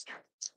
Let's start.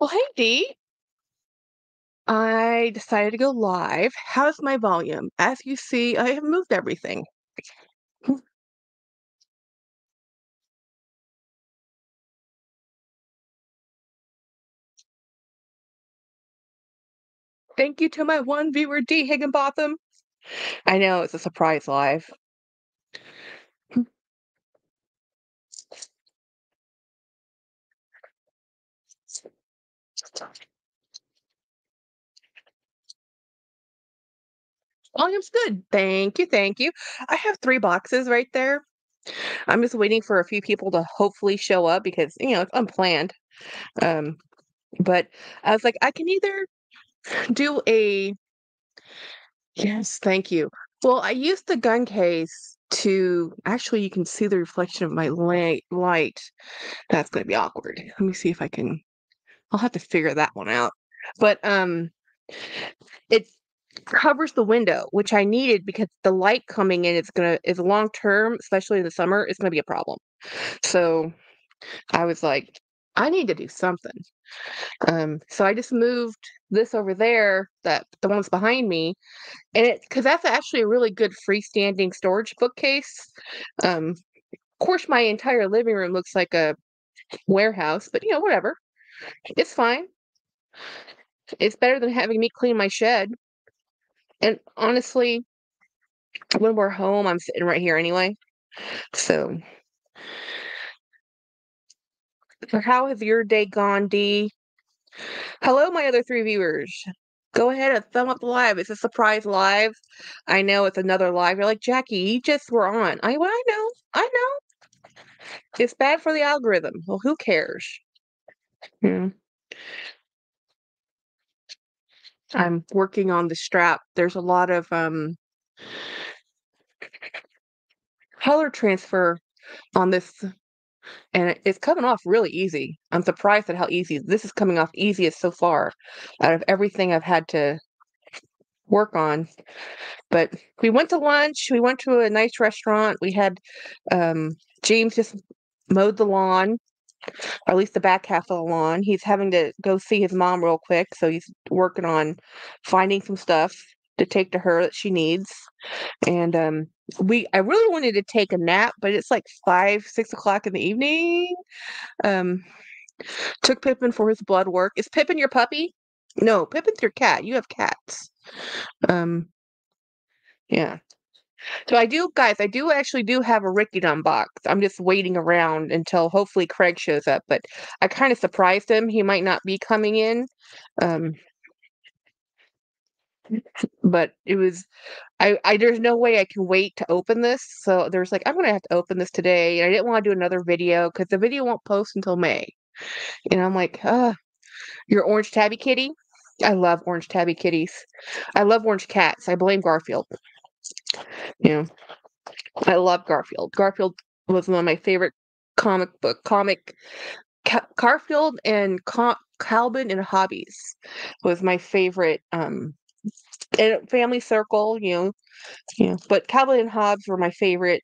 Well, hey Dee. I decided to go live. How's my volume? As you see, I have moved everything. Hmm. Thank you to my one viewer, D. Higginbotham. I know it's a surprise live. Volume's good. Thank you, thank you. I have three boxes right there. I'm just waiting for a few people to hopefully show up because, you know, it's unplanned. Um, but I was like, I can either do a Yes, thank you. Well, I used the gun case to actually you can see the reflection of my light light. That's gonna be awkward. Let me see if I can I'll have to figure that one out. But um it covers the window, which I needed because the light coming in is gonna is long term, especially in the summer, it's gonna be a problem. So I was like, I need to do something. Um, so I just moved this over there, that the ones behind me, and it because that's actually a really good freestanding storage bookcase. Um, of course, my entire living room looks like a warehouse, but you know, whatever. It's fine. It's better than having me clean my shed. And honestly, when we're home, I'm sitting right here anyway. So, how has your day gone, Dee? Hello, my other three viewers. Go ahead and thumb up the live. It's a surprise live. I know it's another live. You're like, Jackie, you just were on. I well, I know. I know. It's bad for the algorithm. Well, who cares? Hmm. I'm working on the strap. There's a lot of um color transfer on this and it- it's coming off really easy. I'm surprised at how easy this is coming off easiest so far out of everything I've had to work on. But we went to lunch. We went to a nice restaurant. We had um, James just mowed the lawn, or at least the back half of the lawn. He's having to go see his mom real quick, so he's working on finding some stuff to take to her that she needs. And um, we, I really wanted to take a nap, but it's like five, six o'clock in the evening. Um, took Pippin for his blood work. Is Pippin your puppy? No, Pippin's your cat. You have cats. Um, yeah. So I do, guys, I do actually do have a Ricky Dunn box. I'm just waiting around until hopefully Craig shows up, but I kind of surprised him. He might not be coming in. Um, but it was I, I there's no way I can wait to open this. So there's like I'm gonna have to open this today. And I didn't want to do another video because the video won't post until May. And I'm like, uh, your orange tabby kitty. I love orange tabby kitties. I love orange cats. I blame Garfield. You know, I love Garfield. Garfield was one of my favorite comic book comic. Ca- Garfield and Calvin and Hobbes was my favorite. Um, and Family Circle, you know, you know. But Calvin and Hobbes were my favorite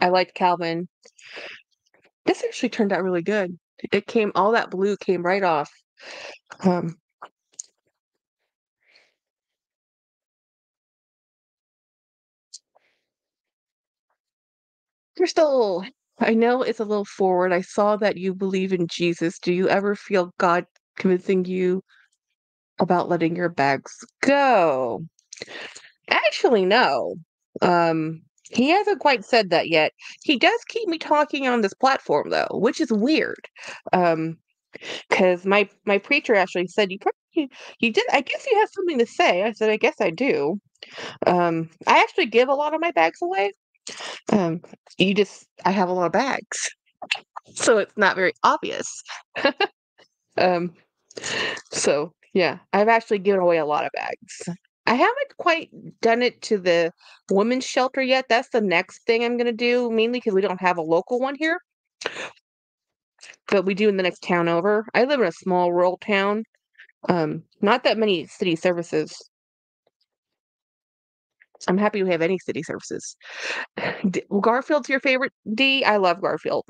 I liked Calvin. This actually turned out really good. It came all that blue came right off. Um Crystal, I know it's a little forward. I saw that you believe in Jesus. Do you ever feel God convincing you about letting your bags go? Actually, no. Um, he hasn't quite said that yet. He does keep me talking on this platform though, which is weird. Um, because my my preacher actually said you probably you did I guess you have something to say. I said I guess I do. Um, I actually give a lot of my bags away. Um, you just I have a lot of bags, so it's not very obvious. um, so yeah, I've actually given away a lot of bags. I haven't quite done it to the women's shelter yet. That's the next thing I'm gonna do, mainly because we don't have a local one here. But we do in the next town over. I live in a small rural town. Um, not that many city services. I'm happy we have any city services. D Garfield's your favorite, D? I love Garfield.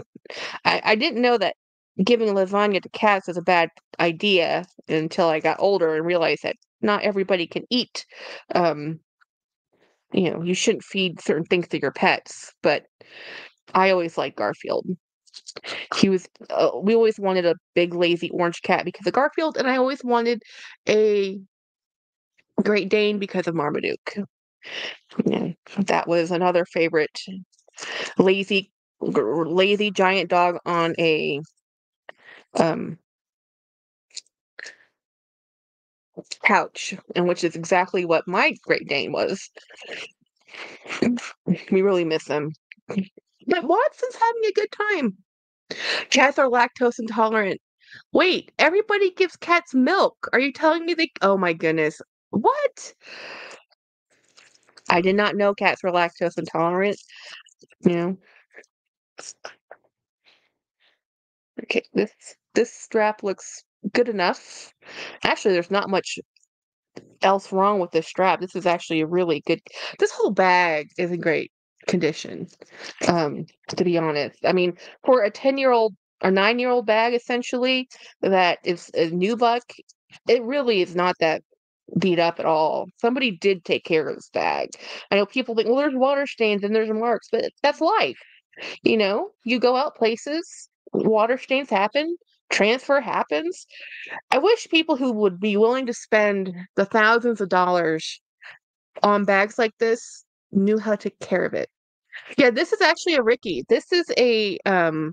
I I didn't know that giving lasagna to cats is a bad idea until I got older and realized that not everybody can eat. Um, you know, you shouldn't feed certain things to your pets, but I always liked Garfield. He was uh, we always wanted a big lazy orange cat because of Garfield, and I always wanted a Great Dane because of Marmaduke. Yeah, that was another favorite lazy lazy giant dog on a um couch, and which is exactly what my Great Dane was. We really miss him. But Watson's having a good time. Cats are lactose intolerant. Wait, everybody gives cats milk. Are you telling me they Oh my goodness. What? I did not know cats were lactose intolerant, you know? Okay, this this strap looks good enough. Actually, there's not much else wrong with this strap. This is actually a really good this whole bag is in great condition, um, to be honest. I mean, for a ten-year-old or nine-year-old bag, essentially, that is a new buck, it really is not that beat up at all. Somebody did take care of this bag. I know people think, "Well, there's water stains and there's marks," but that's life. You know? You go out places, water stains happen, transfer happens. I wish people who would be willing to spend the thousands of dollars on bags like this knew how to take care of it. Yeah, this is actually a Ricky. This is a, um,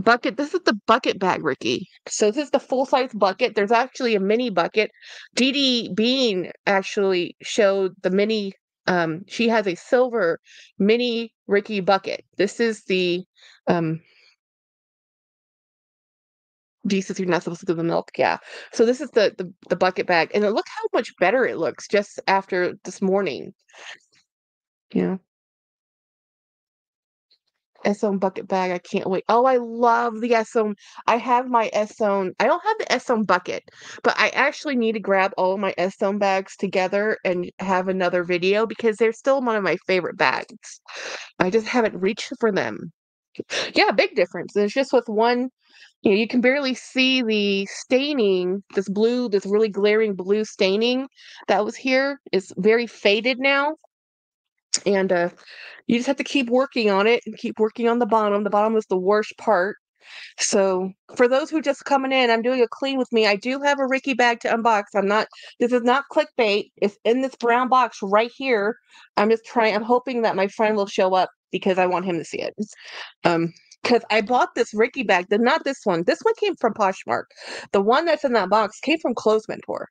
bucket this is the bucket bag Ricky. So this is the full-size bucket. There's actually a mini bucket. Dee Dee Bean actually showed the mini um, she has a silver mini Ricky bucket. This is the, um says you're not supposed to give the milk, yeah. So this is the the the bucket bag, and look how much better it looks just after this morning. Yeah. Essone bucket bag, I can't wait. Oh, I love the Essone. I have my Essone I don't have the Essone bucket, but I actually need to grab all my Essone bags together and have another video because they're still one of my favorite bags. I just haven't reached for them. Yeah, big difference. It's just with one you know, you can barely see the staining, this blue, this really glaring blue staining that was here is very faded now. And, uh, you just have to keep working on it and keep working on the bottom. The bottom is the worst part. So, for those who just coming in, I'm doing a clean with me. I do have a Ricky bag to unbox. I'm not this is not clickbait. It's in this brown box right here. I'm just trying I'm hoping that my friend will show up because I want him to see it. Um, because I bought this Ricky bag, the not this one. This one came from Poshmark. The one that's in that box came from Clothes Mentor.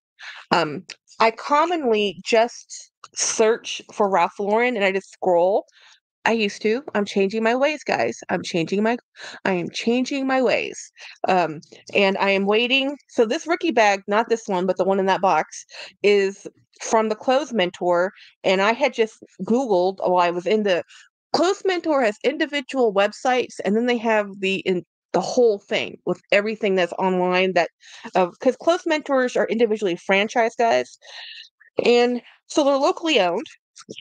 Um, I commonly just search for Ralph Lauren and I just scroll. I used to. I'm changing my ways, guys. I'm changing my I am changing my ways. Um, and I am waiting. So this rookie bag, not this one, but the one in that box, is from the Clothes Mentor. And I had just Googled while I was in the Clothes Mentor has individual websites, and then they have the in the whole thing with everything that's online that because Clothes Mentors are individually franchised guys and so they're locally owned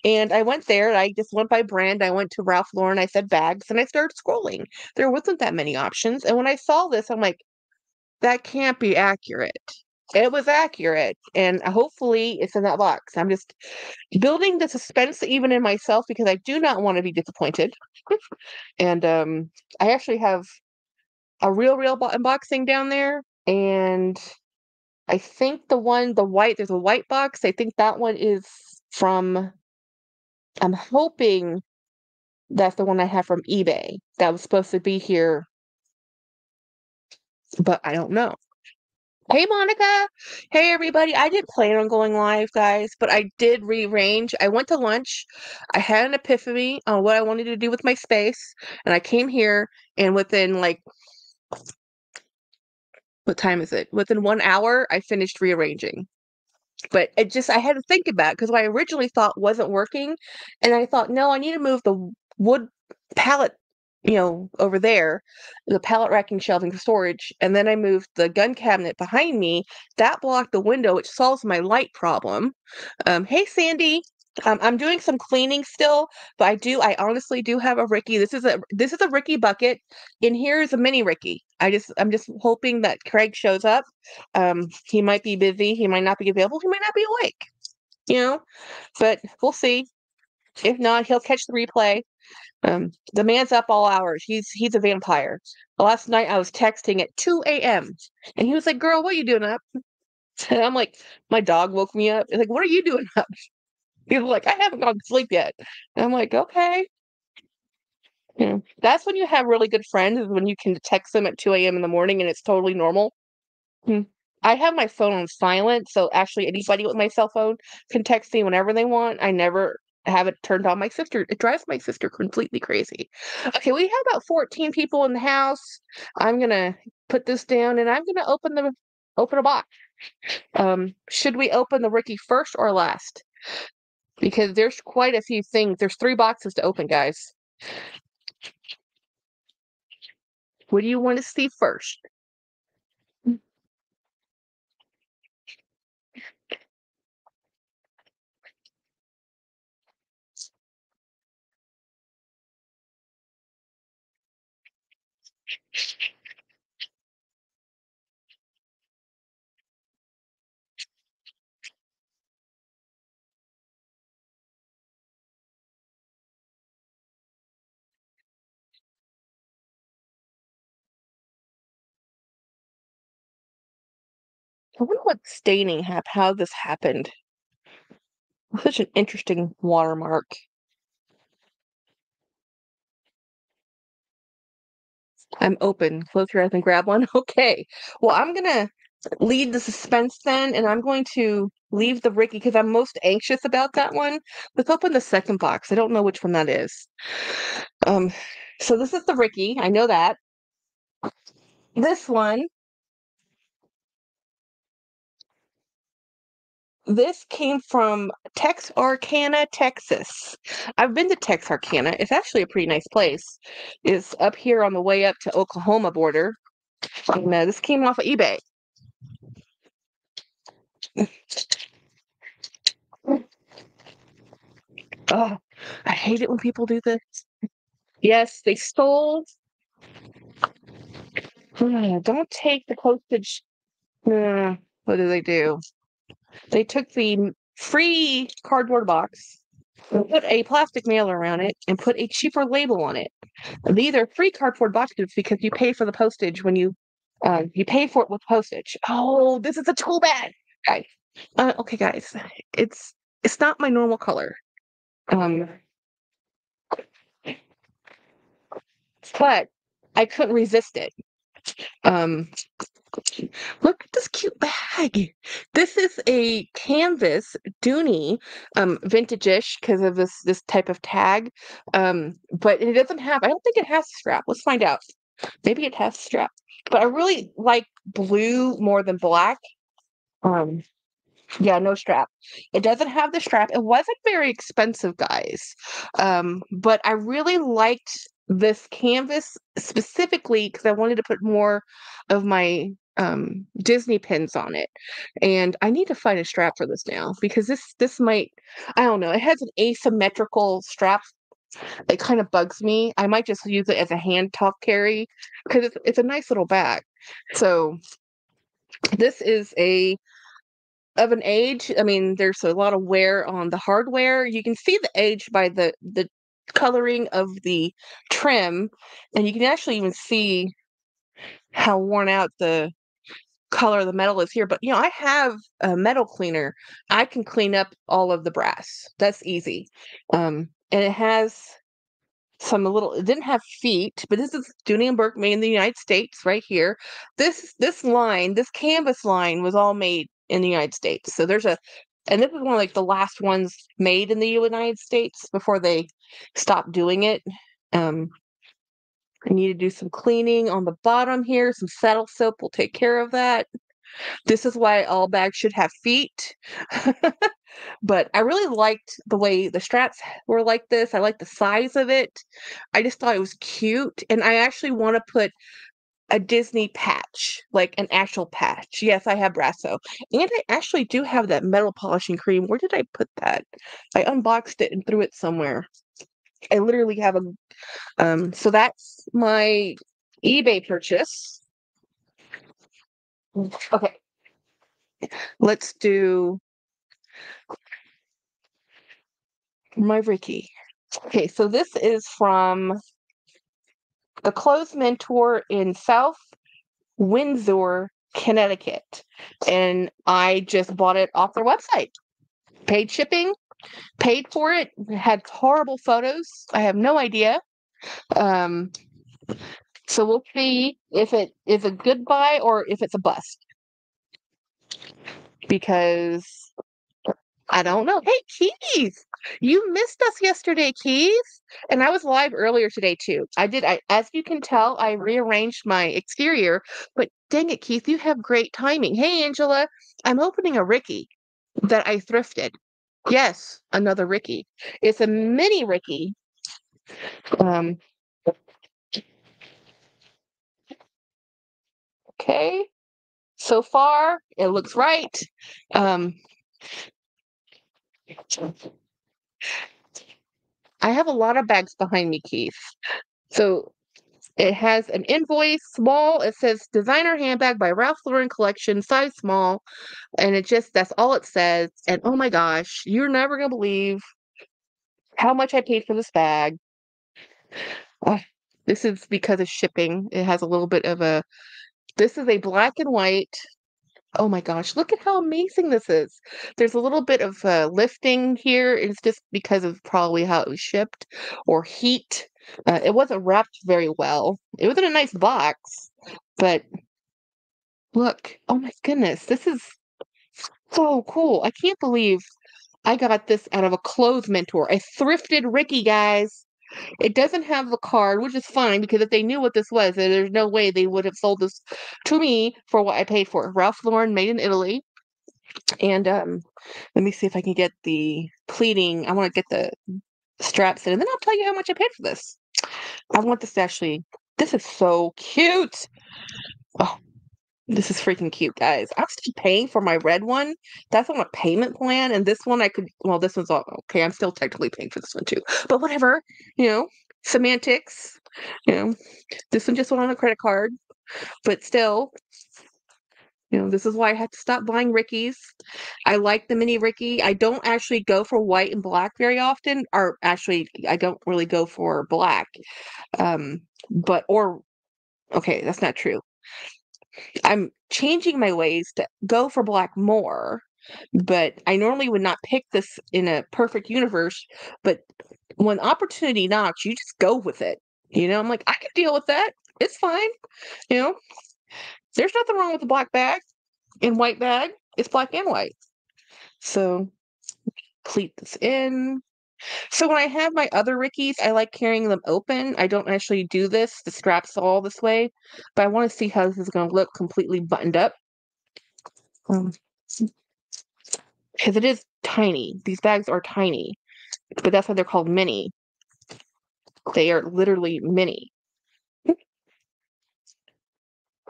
And I went there, and I just went by brand. I went to Ralph Lauren, I said bags, and I started scrolling. There wasn't that many options. And when I saw this, I'm like, that can't be accurate. It was accurate, and hopefully it's in that box. I'm just building the suspense even in myself because I do not want to be disappointed. and um, I actually have a real, real unboxing down there, and I think the one, the white, there's a white box. I think that one is from. I'm hoping that's the one I have from eBay that was supposed to be here, but I don't know. Hey, Monica. Hey, everybody. I didn't plan on going live, guys, but I did rearrange. I went to lunch. I had an epiphany on what I wanted to do with my space, and I came here, and within like, what time is it? Within one hour, I finished rearranging. But it just, I had to think about because what I originally thought wasn't working. And I thought, no, I need to move the wood pallet you know, over there, the pallet racking shelving storage, and then I moved the gun cabinet behind me. That blocked the window, which solves my light problem. Um, hey, Sandy. Um, I'm doing some cleaning still, but I do. I honestly do have a Ricky. This is a this is a Ricky bucket. In here is a mini Ricky. I just I'm just hoping that Craig shows up. Um, he might be busy. He might not be available. He might not be awake. You know, but we'll see. If not, he'll catch the replay. Um, the man's up all hours. He's he's a vampire. Last night I was texting at 2 a.m. and he was like, Girl, what are you doing up? And I'm like, My dog woke me up. He's like, What are you doing up? He's like, I haven't gone to sleep yet. And I'm like, Okay. Yeah. That's when you have really good friends, is when you can text them at 2 a.m. in the morning and it's totally normal. Hmm. I have my phone on silent, so actually anybody with my cell phone can text me whenever they want. I never have it turned on my sister. It drives my sister completely crazy. Okay, we have about 14 people in the house. I'm gonna put this down and I'm gonna open the open a box. Um, should we open the Ricky first or last? Because there's quite a few things. There's three boxes to open, guys. What do you want to see first? I wonder what staining hap how this happened. Such an interesting watermark. I'm open. Close your eyes and grab one. Okay. Well, I'm gonna lead the suspense then, and I'm going to leave the Ricky because I'm most anxious about that one. Let's open the second box. I don't know which one that is. Um, so this is the Ricky. I know that. This one This came from Texarkana, Texas. I've been to Texarkana. It's actually a pretty nice place. It's up here on the way up to Oklahoma border. And uh, this came off of eBay. oh, I hate it when people do this. Yes, they stole. Don't take the postage. What do they do? They took the free cardboard box put a plastic mailer around it and put a cheaper label on it. These are free cardboard boxes because you pay for the postage when you uh, you pay for it with postage. Oh, this is a tool bag. Okay, uh, okay, guys, it's it's not my normal color. Um, but I couldn't resist it. Um, Look at this cute bag. This is a canvas Dooney, um, vintage-ish because of this this type of tag. Um, but it doesn't have. I don't think it has strap. Let's find out. Maybe it has strap. But I really like blue more than black. Um, yeah, no strap. It doesn't have the strap. It wasn't very expensive, guys. Um, but I really liked this canvas specifically because I wanted to put more of my um, Disney pins on it, and I need to find a strap for this now because this this might I don't know. It has an asymmetrical strap. It kind of bugs me. I might just use it as a hand top carry because it's it's a nice little bag. So this is a of an age. I mean, there's a lot of wear on the hardware. You can see the age by the the coloring of the trim, and you can actually even see how worn out the color of the metal is here. But you know, I have a metal cleaner. I can clean up all of the brass. That's easy. Um, and it has some little it didn't have feet but this is and made in the United States right here this this line this canvas line was all made in the United States so there's a and this is one of like the last ones made in the United States before they stopped doing it um I need to do some cleaning on the bottom here some saddle soap will take care of that this is why all bags should have feet but I really liked the way the straps were like this. I like the size of it. I just thought it was cute. And I actually want to put a Disney patch, like an actual patch. Yes, I have Brasso. And I actually do have that metal polishing cream. Where did I put that? I unboxed it and threw it somewhere. I literally have a um so that's my eBay purchase. Okay. Let's do my Ricky. Okay, so this is from the Clothes Mentor in South Windsor, Connecticut. And I just bought it off their website. Paid shipping, paid for it, had horrible photos. I have no idea. Um, so we'll see if it is a good buy or if it's a bust. Because I don't know. Hey, Keith, you missed us yesterday, Keith. And I was live earlier today too. I did. I, as you can tell, I rearranged my exterior. But dang it, Keith, you have great timing. Hey, Angela, I'm opening a Ricky that I thrifted. Yes, another Ricky. It's a mini Ricky. Um. Okay. So far, it looks right. Um, I have a lot of bags behind me, Keith. So it has an invoice, small. It says designer handbag by Ralph Lauren collection, size small. And it just, that's all it says. And oh my gosh, you're never going to believe how much I paid for this bag. Uh, this is because of shipping. It has a little bit of a, this is a black and white Oh my gosh, look at how amazing this is. There's a little bit of uh, lifting here. It's just because of probably how it was shipped or heat. Uh, it wasn't wrapped very well. It was in a nice box, but look, oh my goodness, this is so cool. I can't believe I got this out of a clothes mentor. I thrifted Ricky, guys. It doesn't have the card, which is fine because if they knew what this was, there's no way they would have sold this to me for what I paid for. it. Ralph Lauren made in Italy. And um, let me see if I can get the pleating. I want to get the straps in, and then I'll tell you how much I paid for this. I want this to actually. This is so cute. Oh, this is freaking cute, guys. I'm still paying for my red one. That's on a payment plan, and this one I could. Well, this one's all okay. I'm still technically paying for this one too, but whatever. You know, semantics. You know, this one just went on a credit card, but still, you know, this is why I had to stop buying Rickies. I like the mini Ricky. I don't actually go for white and black very often, or actually, I don't really go for black. Um, but or okay, that's not true. I'm changing my ways to go for black more, but I normally would not pick this in a perfect universe. But when opportunity knocks, you just go with it. You know, I'm like, I can deal with that. It's fine. You know, there's nothing wrong with the black bag and white bag. It's black and white. So pleat this in. So when I have my other Rickies, I like carrying them open. I don't actually do this, the straps all this way, but I want to see how this is going to look completely buttoned up. Um, because it is tiny. These bags are tiny, but that's why they're called mini. They are literally mini.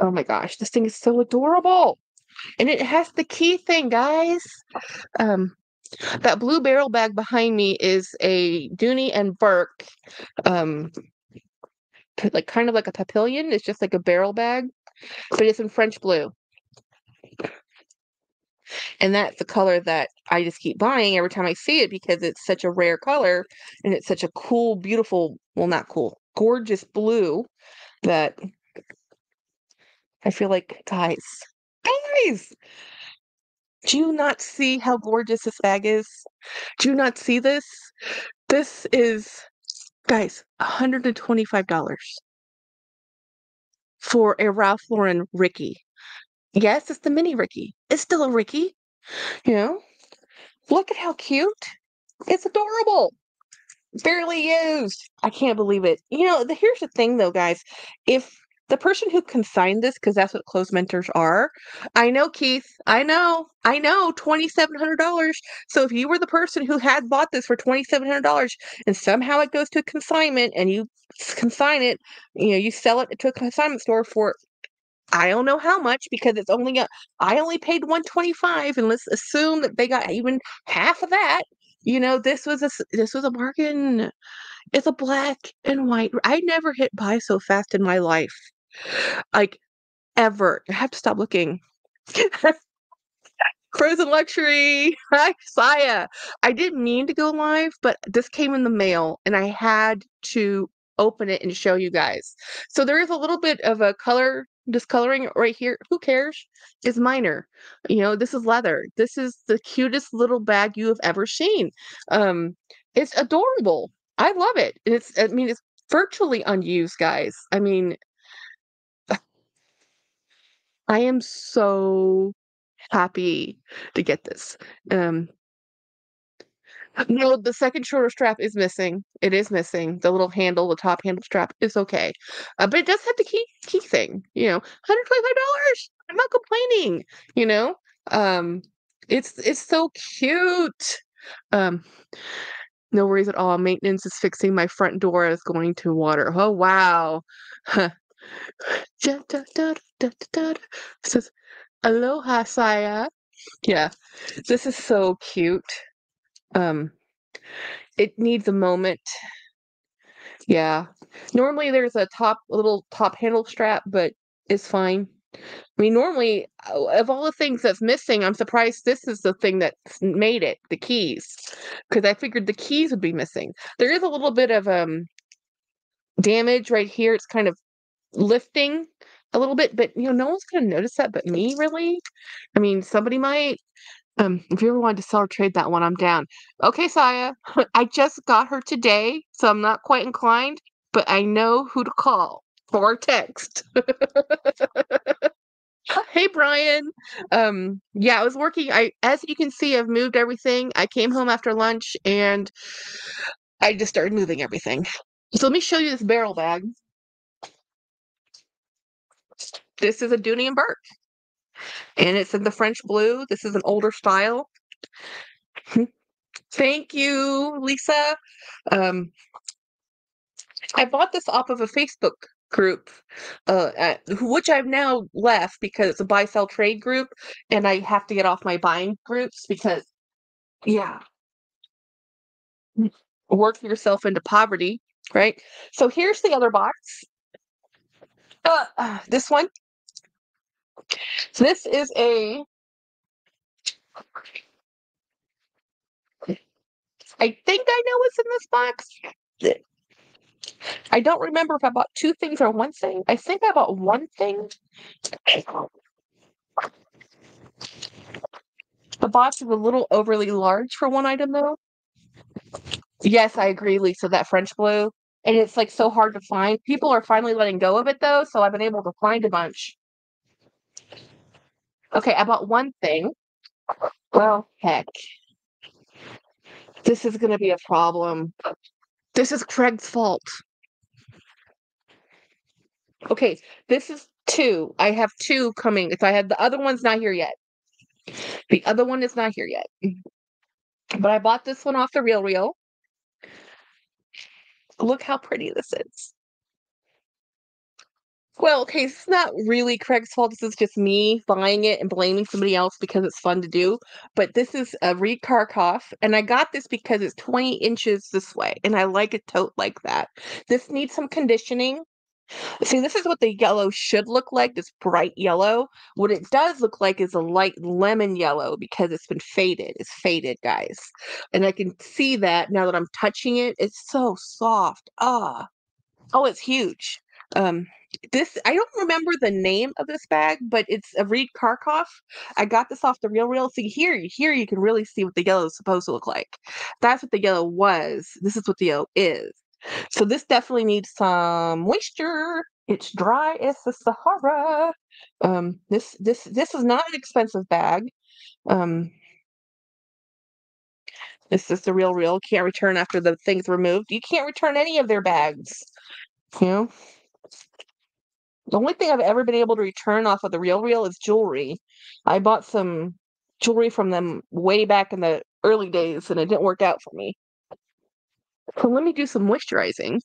Oh my gosh, this thing is so adorable. And it has the key thing, guys. Um, that blue barrel bag behind me is a Dooney and Bourke, um, like kind of like a Papillon. It's just like a barrel bag, but it's in French blue. And that's the color that I just keep buying every time I see it because it's such a rare color and it's such a cool, beautiful, well, not cool, gorgeous blue that I feel like, guys, guys, do you not see how gorgeous this bag is? Do you not see this? This is, guys, $125 for a Ralph Lauren Ricky. Yes, it's the mini Ricky. It's still a Ricky. You know? Look at how cute. It's adorable. Barely used. I can't believe it. You know, the, here's the thing though, guys. If the person who consigned this, because that's what Clothes Mentors are, I know, Keith. I know. I know. $2,700. So if you were the person who had bought this for $2,700 and somehow it goes to a consignment and you consign it, you know, you sell it to a consignment store for I don't know how much because it's only a, I only paid 125 and let's assume that they got even half of that. You know, this was a this was a bargain. It's a black and white. I never hit buy so fast in my life. Like ever. I have to stop looking. Frozen Luxury. Hi, Saya. I didn't mean to go live, but this came in the mail and I had to open it and show you guys. So there is a little bit of a color discoloring right here. Who cares? It's minor. You know, this is leather. This is the cutest little bag you have ever seen. Um, it's adorable. I love it. It's I mean it's virtually unused, guys. I mean I am so happy to get this. Um no, the second shorter strap is missing. It is missing. The little handle, the top handle strap is okay. Uh, but it does have the key key thing, you know. $125. I'm not complaining, you know. Um it's it's so cute. Um no worries at all. Maintenance is fixing my front door is going to water. Oh wow. says Aloha Saya. Yeah. This is so cute. Um, it needs a moment. Yeah. Normally there's a top a little top handle strap, but it's fine. I mean, normally of all the things that's missing, I'm surprised this is the thing that made it, the keys. Because I figured the keys would be missing. There is a little bit of um damage right here. It's kind of lifting a little bit, but you know, no one's gonna notice that but me, really. I mean, somebody might. Um, if you ever wanted to sell or trade that one, I'm down. Okay, Saya, I just got her today, so I'm not quite inclined, but I know who to call or text. hey Brian. Um, yeah, I was working. I as you can see, I've moved everything. I came home after lunch and I just started moving everything. So let me show you this barrel bag. This is a Dooney and Bourke and it's in the French blue. This is an older style. Thank you, Lisa. Um, I bought this off of a Facebook group, uh, at, which I've now left because it's a buy sell trade group, and I have to get off my buying groups because, yeah, work yourself into poverty, right? So here's the other box. Uh, uh, this one so this is a I think I know what's in this box. I don't remember if I bought two things or one thing. I think I bought one thing. The box is a little overly large for one item, though. Yes, I agree, Lisa. That French blue, and it's like so hard to find. People are finally letting go of it, though, so I've been able to find a bunch. Okay, I bought one thing. Well, heck. This is going to be a problem. This is Craig's fault. Okay, this is two. I have two coming. If I had the other one's not here yet. The other one is not here yet. But I bought this one off the Real Real. Look how pretty this is. Well, okay, it's not really Craig's fault, this is just me buying it and blaming somebody else because it's fun to do, but this is a Reed Krakoff, and I got this because it's 20 inches this way, and I like a tote like that. This needs some conditioning. See, this is what the yellow should look like, this bright yellow. What it does look like is a light lemon yellow because it's been faded. It's faded, guys. And I can see that now that I'm touching it. It's so soft. Ah. Oh, it's huge. Um, this I don't remember the name of this bag, but it's a Reed Krakoff. I got this off the Real Real. See here, here you can really see what the yellow is supposed to look like. That's what the yellow was. This is what the yellow is. So this definitely needs some moisture. It's dry as the Sahara. Um, this this this is not an expensive bag. Um, this is the Real Real. Can't return after the thing's removed. You can't return any of their bags. You know. The only thing I've ever been able to return off of the Real Real is jewelry. I bought some jewelry from them way back in the early days, and it didn't work out for me. So let me do some moisturizing.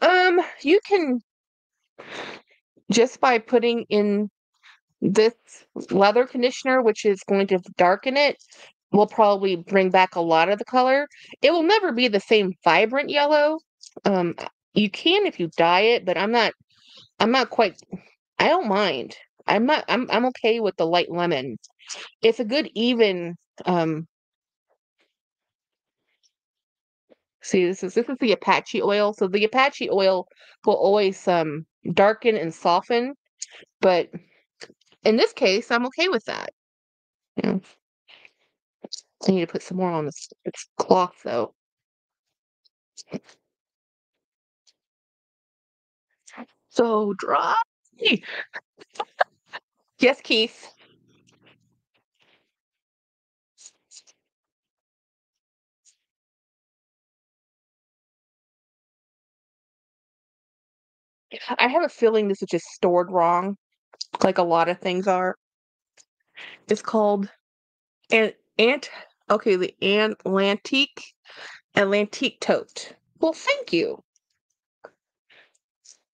Um, you can just by putting in this leather conditioner, which is going to darken it, will probably bring back a lot of the color. It will never be the same vibrant yellow. Um, you can if you dye it, but I'm not I'm not quite I don't mind. I'm not I'm I'm okay with the light lemon. It's a good even um See, this is this is the Apache oil. So the Apache oil will always um darken and soften, but in this case, I'm okay with that. Yeah. I need to put some more on this, this cloth though. So dry. yes, Keith. I have a feeling this is just stored wrong, like a lot of things are. It's called an ant. Okay, the Atlantique Atlantique tote. Well, thank you.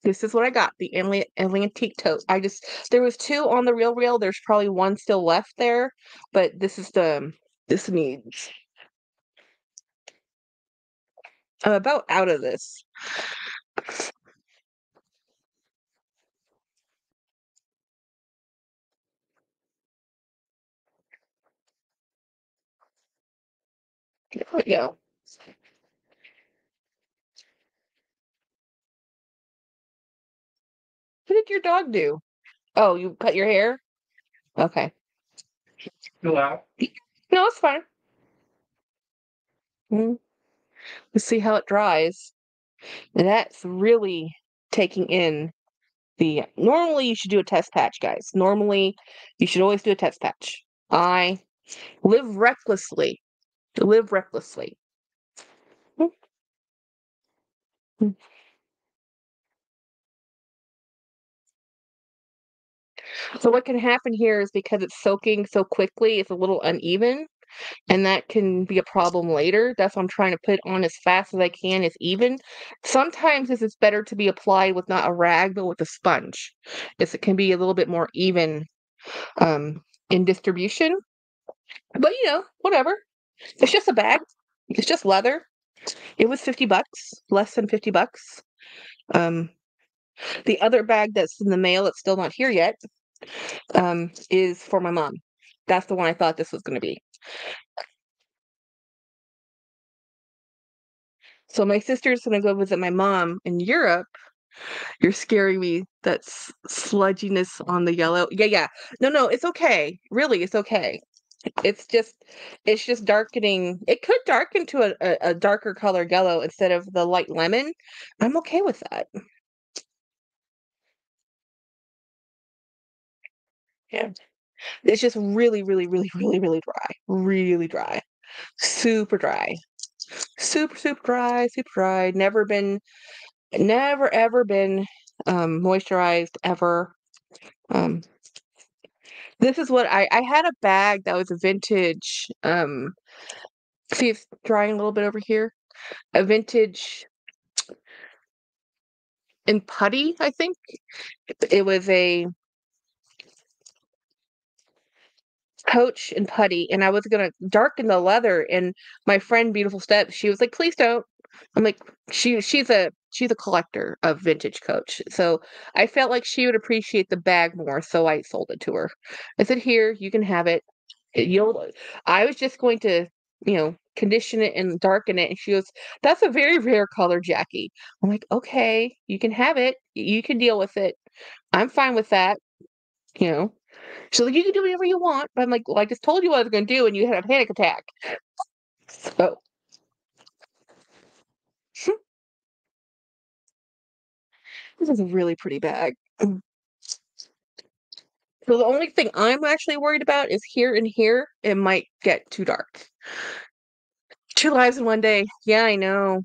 This is what I got, the Atlantique tote. I just there was two on the real real. There's probably one still left there, but this is the this needs. I'm about out of this. There we go. What did your dog do? Oh, you cut your hair? Okay. Go out. No, it's fine. Mm. Let's see how it dries. And that's really taking in the normally you should do a test patch, guys. Normally you should always do a test patch. I live recklessly. Live recklessly. Mm. So what can happen here is because it's soaking so quickly, it's a little uneven, and that can be a problem later. That's why I'm trying to put on as fast as I can, as even. Sometimes this is better to be applied with not a rag, but with a sponge. As it can be a little bit more even um, in distribution. But you know, whatever. It's just a bag. It's just leather. It was 50 bucks, less than 50 bucks. Um, the other bag that's in the mail, it's still not here yet, um, is for my mom. That's the one I thought this was going to be. So my sister's going to go visit my mom in Europe. You're scaring me. That's sludginess on the yellow. Yeah, yeah. No, no, it's okay. Really, it's okay. It's just, it's just darkening. It could darken to a, a, a darker color yellow instead of the light lemon. I'm okay with that. Yeah. It's just really, really, really, really, really dry. Really dry. Super dry. Super, super dry, super dry. Never been, never ever been um, moisturized ever. Um, this is what I I had a bag that was a vintage. Um, see, it's drying a little bit over here. A vintage in putty, I think. It was a coach and putty, and I was gonna darken the leather, and my friend Beautiful Steps, she was like, "Please don't." I'm like, she she's a she's a collector of vintage coach, so I felt like she would appreciate the bag more, so I sold it to her. I said, "Here, you can have it. Eh, it- You'll." I was just going to, you know, condition it and darken it, and she goes, "That's a very rare color, Jackie." I'm like, "Okay, you can have it. You can deal with it. I'm fine with that." You know. She's like, "You can do whatever you want," but I'm like, "Well, I just told you what I was gonna do, and you had a panic attack." So this is a really pretty bag. So the only thing I'm actually worried about is here and here, it might get too dark. Two lives in one day. Yeah, I know.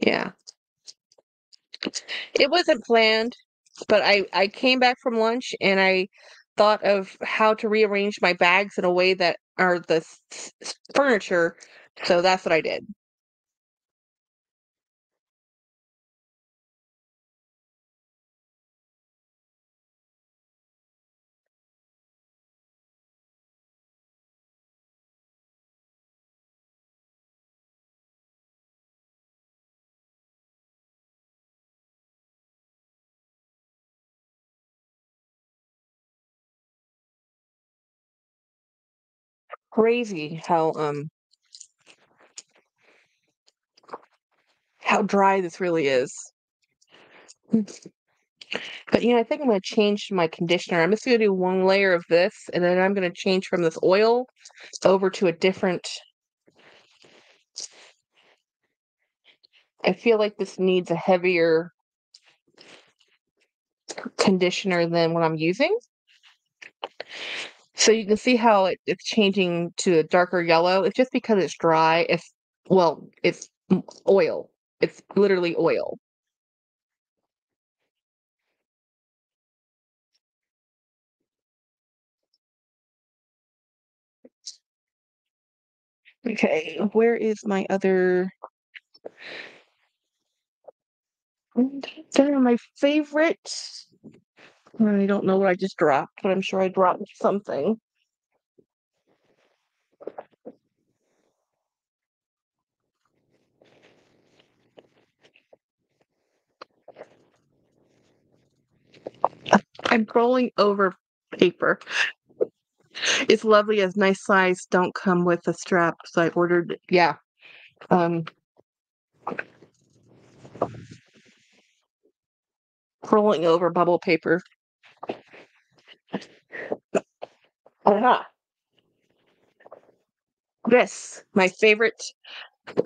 Yeah. It wasn't planned, but I I came back from lunch and I thought of how to rearrange my bags in a way that are the s- s- furniture, so that's what I did. Crazy how um how dry this really is. Mm. But you know, I think I'm gonna change my conditioner. I'm just gonna do one layer of this, and then I'm gonna change from this oil over to a different. I feel like this needs a heavier conditioner than what I'm using. So you can see how it, it's changing to a darker yellow. It's just because it's dry. It's well, it's oil. It's literally oil. Okay, where is my other? They're my favorite. I don't know what I just dropped, but I'm sure I dropped something. I'm rolling over paper. It's lovely as nice size don't come with a strap, so I ordered yeah. Um rolling over bubble paper. Aha. This, my favorite.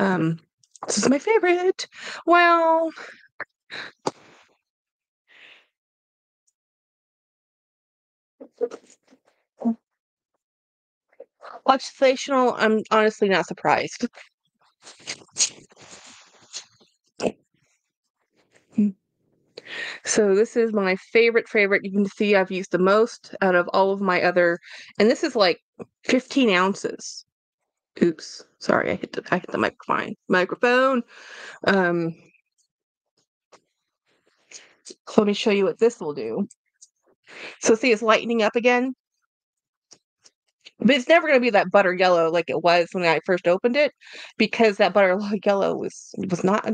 Um this is my favorite. Well, occupational, I'm honestly not surprised. So this is my favorite favorite. You can see I've used the most out of all of my other, and this is like 15 ounces. Oops, sorry, I hit the I hit the microphone. Microphone. Um, so let me show you what this will do. So see, it's lightening up again, but it's never going to be that butter yellow like it was when I first opened it, because that butter yellow was was not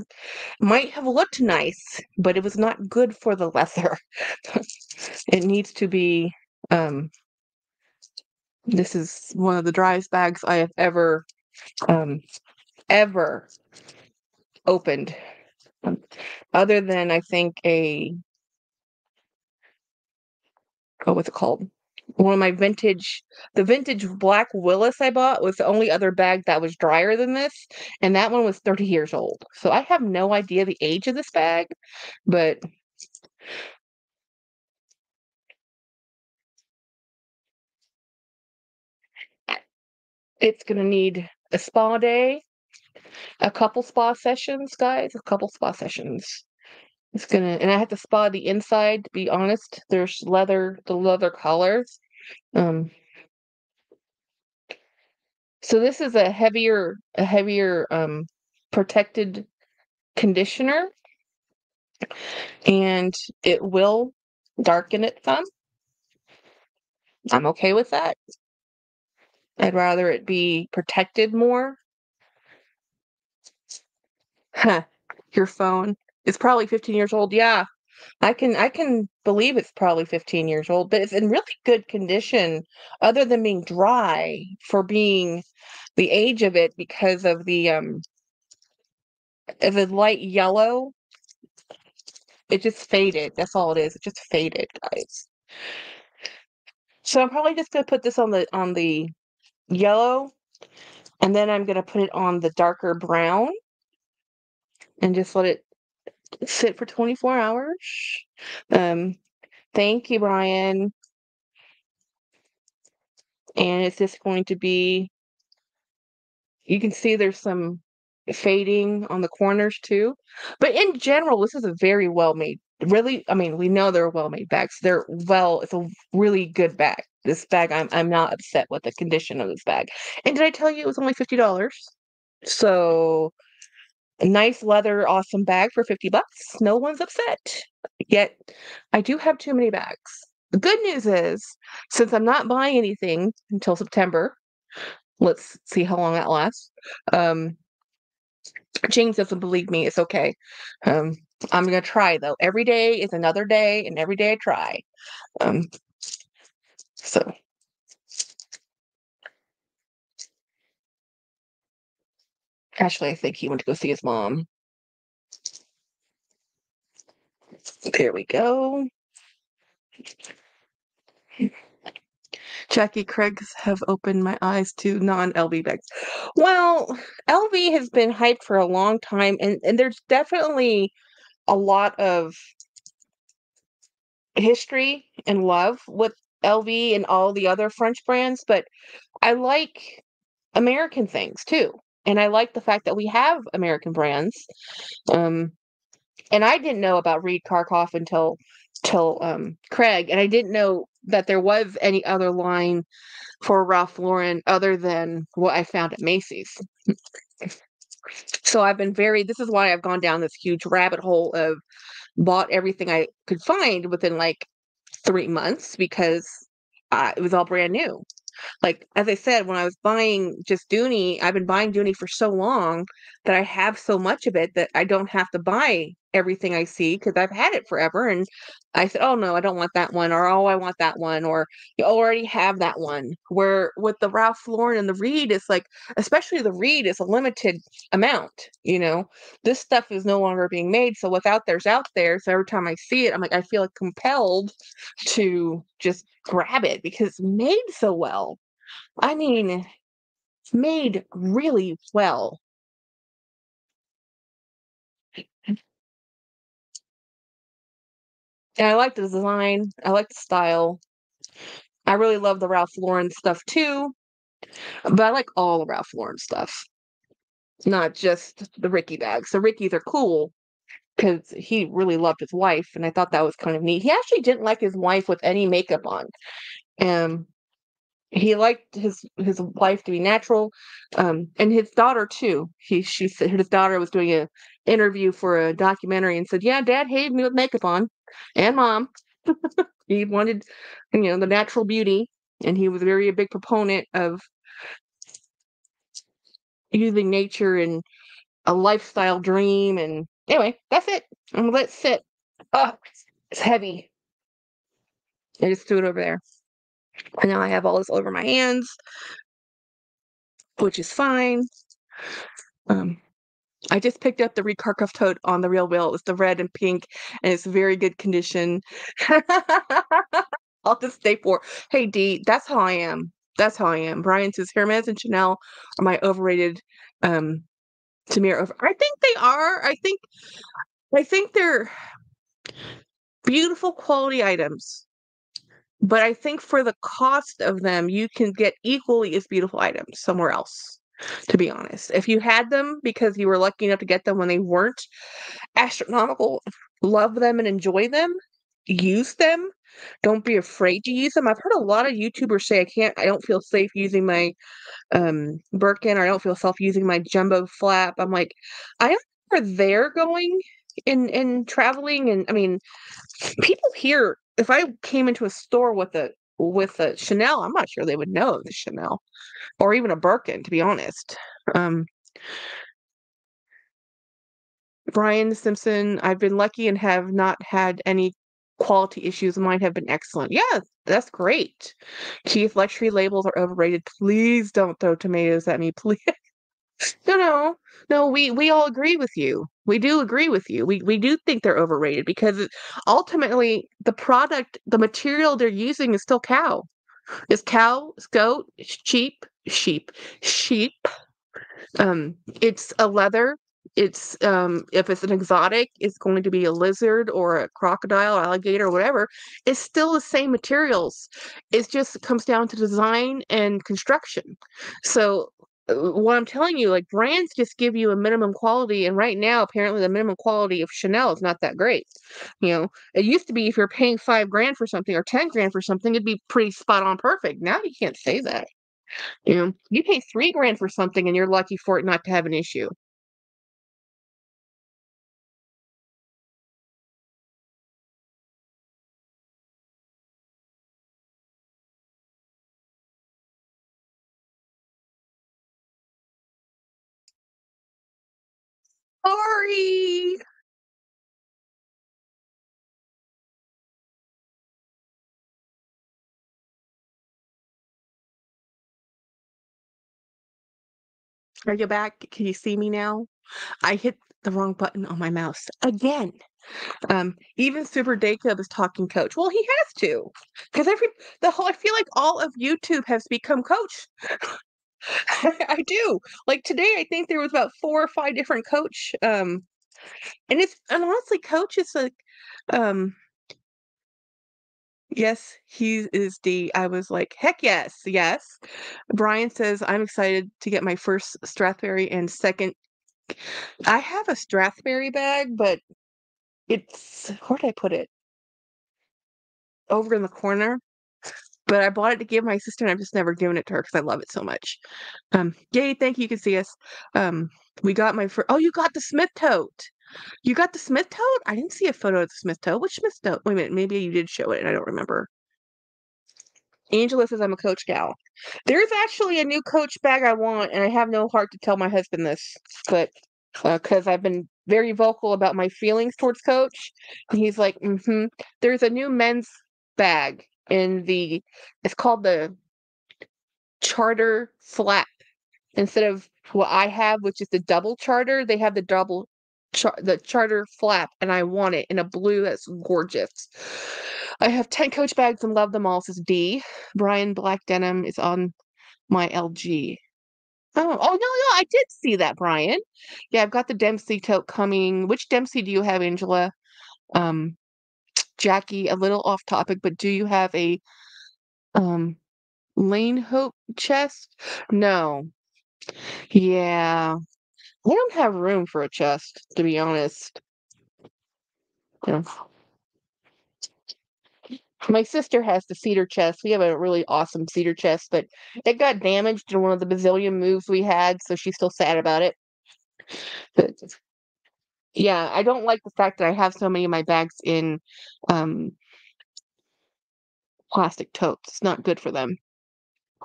might have looked nice, but it was not good for the leather. it needs to be. Um, this is one of the driest bags I have ever, um, ever opened. Um, other than I think a oh, what's it called? One of my vintage, the vintage black Willis I bought was the only other bag that was drier than this, and that one was 30 years old. So I have no idea the age of this bag, but it's gonna need a spa day, a couple spa sessions, guys, a couple spa sessions. It's gonna, and I have to spa the inside. To be honest, there's leather, the leather collars. Um, so this is a heavier, a heavier, um, protected conditioner. and it will darken it some. I'm okay with that. I'd rather it be protected more. Huh. Your phone is probably 15 years old. Yeah. I can I can believe it's probably 15 years old, but it's in really good condition other than being dry for being the age of it because of the um of the light yellow. It just faded. That's all it is. It just faded, guys. So I'm probably just gonna put this on the on the yellow and then I'm gonna put it on the darker brown and just let it sit for 24 hours. Um, thank you, Brian. And it's just going to be, you can see there's some fading on the corners too. But in general, this is a very well made, really, I mean, we know they're well made bags. They're well, it's a really good bag. This bag, I'm I'm not upset with the condition of this bag. And did I tell you it was only $50? So nice leather awesome bag for 50 bucks. No one's upset. Yet I do have too many bags. The good news is, since I'm not buying anything until September, let's see how long that lasts. Um, James doesn't believe me. It's okay. Um, I'm gonna try though. Every day is another day, and every day I try. Um, so actually, I think he went to go see his mom. There we go. Jackie Craig's have opened my eyes to non-LV bags. Well, LV has been hyped for a long time, and, and there's definitely a lot of history and love with LV and all the other French brands, but I like American things too. And I like the fact that we have American brands. Um, and I didn't know about Reed Krakoff until till um, Craig, and I didn't know that there was any other line for Ralph Lauren other than what I found at Macy's. so I've been very. This is why I've gone down this huge rabbit hole of bought everything I could find within like three months because uh, it was all brand new. Like as I said, when I was buying just Dooney, I've been buying Dooney for so long that I have so much of it that I don't have to buy everything I see because I've had it forever. And I said, "Oh no, I don't want that one," or "Oh, I want that one," or "You already have that one." Where with the Ralph Lauren and the Reed, it's like, especially the Reed, is a limited amount. You know, this stuff is no longer being made, so without there's out there. So every time I see it, I'm like, I feel like compelled to just grab it because it's made so well. I mean, it's made really well. And I like the design. I like the style. I really love the Ralph Lauren stuff too. But I like all the Ralph Lauren stuff. Not just the Ricky bags. The Rickies are cool because he really loved his wife, and I thought that was kind of neat. He actually didn't like his wife with any makeup on. Um, he liked his his wife to be natural, um, and his daughter too. He she said his daughter was doing a interview for a documentary and said, "Yeah, Dad hated me with makeup on, and Mom. he wanted, you know, the natural beauty, and he was very a big proponent of using nature and a lifestyle dream. And anyway, that's it. I'm gonna let it sit. Oh, it's heavy. I just threw it over there. And now I have all this over my hands, which is fine. Um, I just picked up the Reed Krakoff tote on the real wheel. It was the red and pink, and it's very good condition. I'll just stay for. Hey D, that's how I am. That's how I am. Brian says Hermes and Chanel are my overrated um Tamir over. I think they are. I think I think they're beautiful quality items. But I think for the cost of them, you can get equally as beautiful items somewhere else, to be honest. If you had them because you were lucky enough to get them when they weren't astronomical, love them and enjoy them, use them. Don't be afraid to use them. I've heard a lot of YouTubers say I can't I don't feel safe using my um Birkin or I don't feel self using my jumbo flap. I'm like, I don't know where they're going in in traveling and I mean, people here if I came into a store with a with a Chanel, I'm not sure they would know the Chanel or even a Birkin, to be honest. Um Brian Simpson, I've been lucky and have not had any quality issues. Mine have been excellent. Yeah, that's great. Keith, luxury labels are overrated. Please don't throw tomatoes at me, please. No, no, no. We we all agree with you. We do agree with you. We we do think they're overrated because ultimately the product, the material they're using is still cow. It's cow, it's goat, it's sheep, sheep, sheep. Um, it's a leather. It's um, if it's an exotic, it's going to be a lizard or a crocodile, alligator, or whatever. It's still the same materials. It just comes down to design and construction. So what I'm telling you, like brands just give you a minimum quality, and right now, apparently, the minimum quality of Chanel is not that great. You know, it used to be if you're paying five grand for something or ten grand for something, it'd be pretty spot on perfect. Now you can't say that. You know, you pay three grand for something and you're lucky for it not to have an issue. Sorry. Are you back? Can you see me now? I hit the wrong button on my mouse again. Um, even Super Jacob is talking coach. Well, he has to, because every the whole I feel like all of YouTube has become coach. I do. Like today, I think there was about four or five different coach. Um, and it's and honestly, coach is like, um, yes, he is the. I was like, heck yes, yes. Brian says I'm excited to get my first Strathberry and second. I have a Strathberry bag, but it's where did I put it? Over in the corner. But I bought it to give my sister, and I've just never given it to her because I love it so much. Um, yay! Thank you. You can see us. Um, we got my first. Oh, you got the Smith tote. You got the Smith tote? I didn't see a photo of the Smith tote. Which Smith tote? Wait a minute. Maybe you did show it, and I don't remember. Angela says I'm a coach gal. There's actually a new coach bag I want, and I have no heart to tell my husband this, but because I've been very vocal about my feelings towards Coach, and he's like, mm-hmm. There's a new men's bag in the. It's called the Charter Flap instead of what I have, which is the double charter. They have the double char- the charter flap, and I want it in a blue that's gorgeous. I have 10 coach bags and love them all, says D. Brian Black Denim is on my LG. Oh, oh no, no, I did see that, Brian. Yeah, I've got the Dempsey tote coming. Which Dempsey do you have, Angela? Um, Jackie, a little off topic, but do you have a um Lane Hope chest? No. Yeah. I don't have room for a chest, to be honest. Yeah. My sister has the cedar chest. We have a really awesome cedar chest, but it got damaged in one of the bazillion moves we had, so she's still sad about it. But yeah, I don't like the fact that I have so many of my bags in um plastic totes. It's not good for them.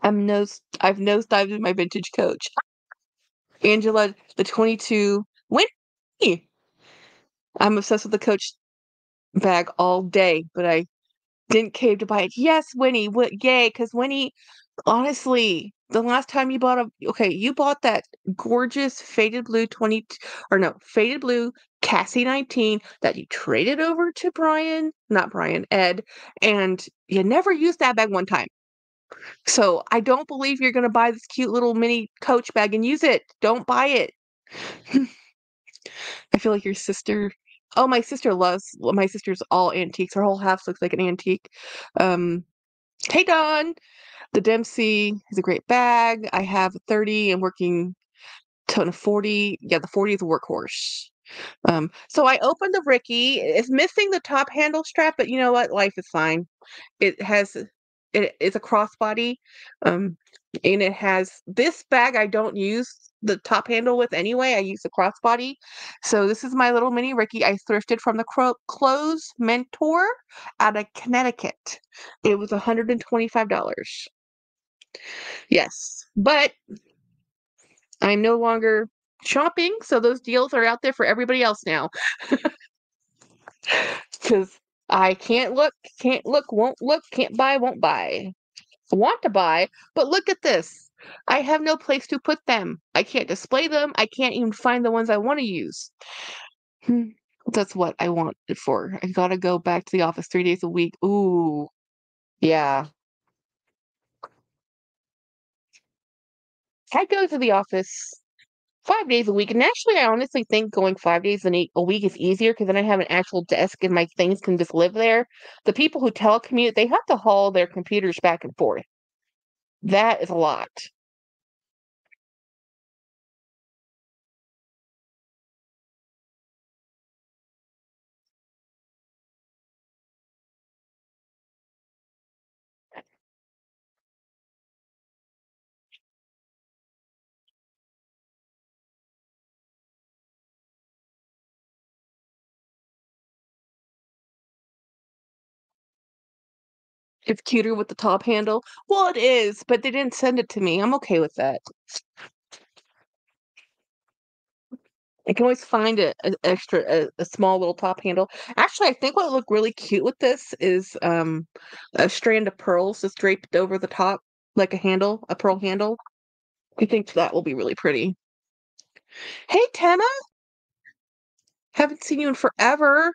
I'm nose I've nosedived in my vintage coach. Angela, the 22 Winnie. I'm obsessed with the coach bag all day, but I didn't cave to buy it. Yes, Winnie, what yay, because Winnie, honestly, the last time you bought a okay, you bought that gorgeous faded blue 20 or no, faded blue Cassie 19 that you traded over to Brian, not Brian, Ed, and you never used that bag one time. So I don't believe you're gonna buy this cute little mini coach bag and use it. Don't buy it. I feel like your sister oh, my sister loves my sister's all antiques. Her whole house looks like an antique. Um, hey Don, the Dempsey is a great bag. I have a 30 and working to a 40. Yeah, the 40 is a workhorse. Um, so I opened the Ricky. It's missing the top handle strap, but you know what? Life is fine. It has it, it's a crossbody. Um, and it has this bag I don't use the top handle with anyway. I use the crossbody. So this is my little mini Ricky. I thrifted from the Cro- Clothes Mentor out of Connecticut. It was $125. Yes, but I'm no longer shopping, so those deals are out there for everybody else now. Because I can't look, can't look, won't look, can't buy, won't buy. Want to buy, but look at this. I have no place to put them. I can't display them. I can't even find the ones I want to use. Hmm, That's what I want it for. I gotta go back to the office three days a week. Ooh, yeah. I go to the office five days a week, and actually, I honestly think going five days a, week is easier because then I have an actual desk and my things can just live there. The people who telecommute, they have to haul their computers back and forth. That is a lot. It's cuter with the top handle. Well, it is, but they didn't send it to me. I'm okay with that. I can always find a, a extra a, a small little top handle. Actually, I think what would look really cute with this is um a strand of pearls just draped over the top like a handle, a pearl handle. I think that will be really pretty. Hey, Temma, haven't seen you in forever.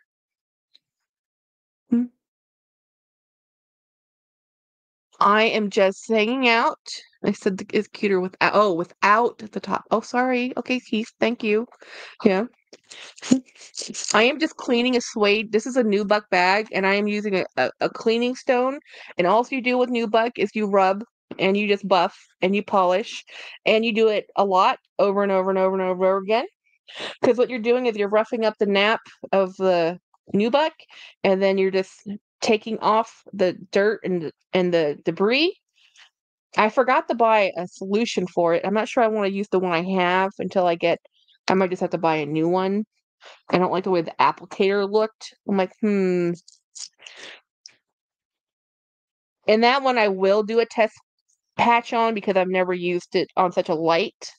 I am just hanging out. I said the, it's cuter without. Oh, without the top. Oh, sorry. Okay, Keith. Thank you. Yeah. I am just cleaning a suede. This is a Nubuck bag, and I am using a, a, a cleaning stone. And all you do with Nubuck is you rub and you just buff and you polish, and you do it a lot over and over and over and over, again. Because what you're doing is you're roughing up the nap of the Nubuck, and then you're just taking off the dirt and and the debris. I forgot to buy a solution for it. I'm not sure I want to use the one I have until I get. I might just have to buy a new one. I don't like the way the applicator looked. I'm like, hmm. And that one I will do a test patch on because I've never used it on such a light.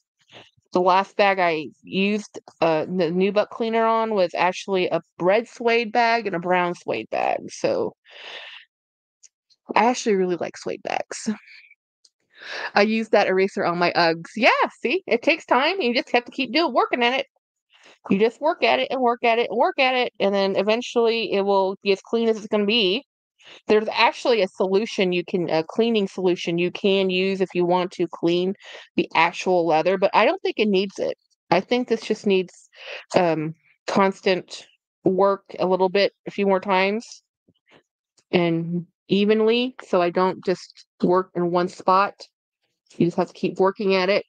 The last bag I used uh, the Nubuck cleaner on was actually a red suede bag and a brown suede bag. So I actually really like suede bags. I use that eraser on my Uggs. Yeah, see, it takes time. You just have to keep doing working at it. You just work at it and work at it and work at it, and then eventually it will be as clean as it's going to be. There's actually a solution you can, a cleaning solution you can use if you want to clean the actual leather, but I don't think it needs it. I think this just needs um, constant work a little bit, a few more times, and evenly, so I don't just work in one spot. You just have to keep working at it.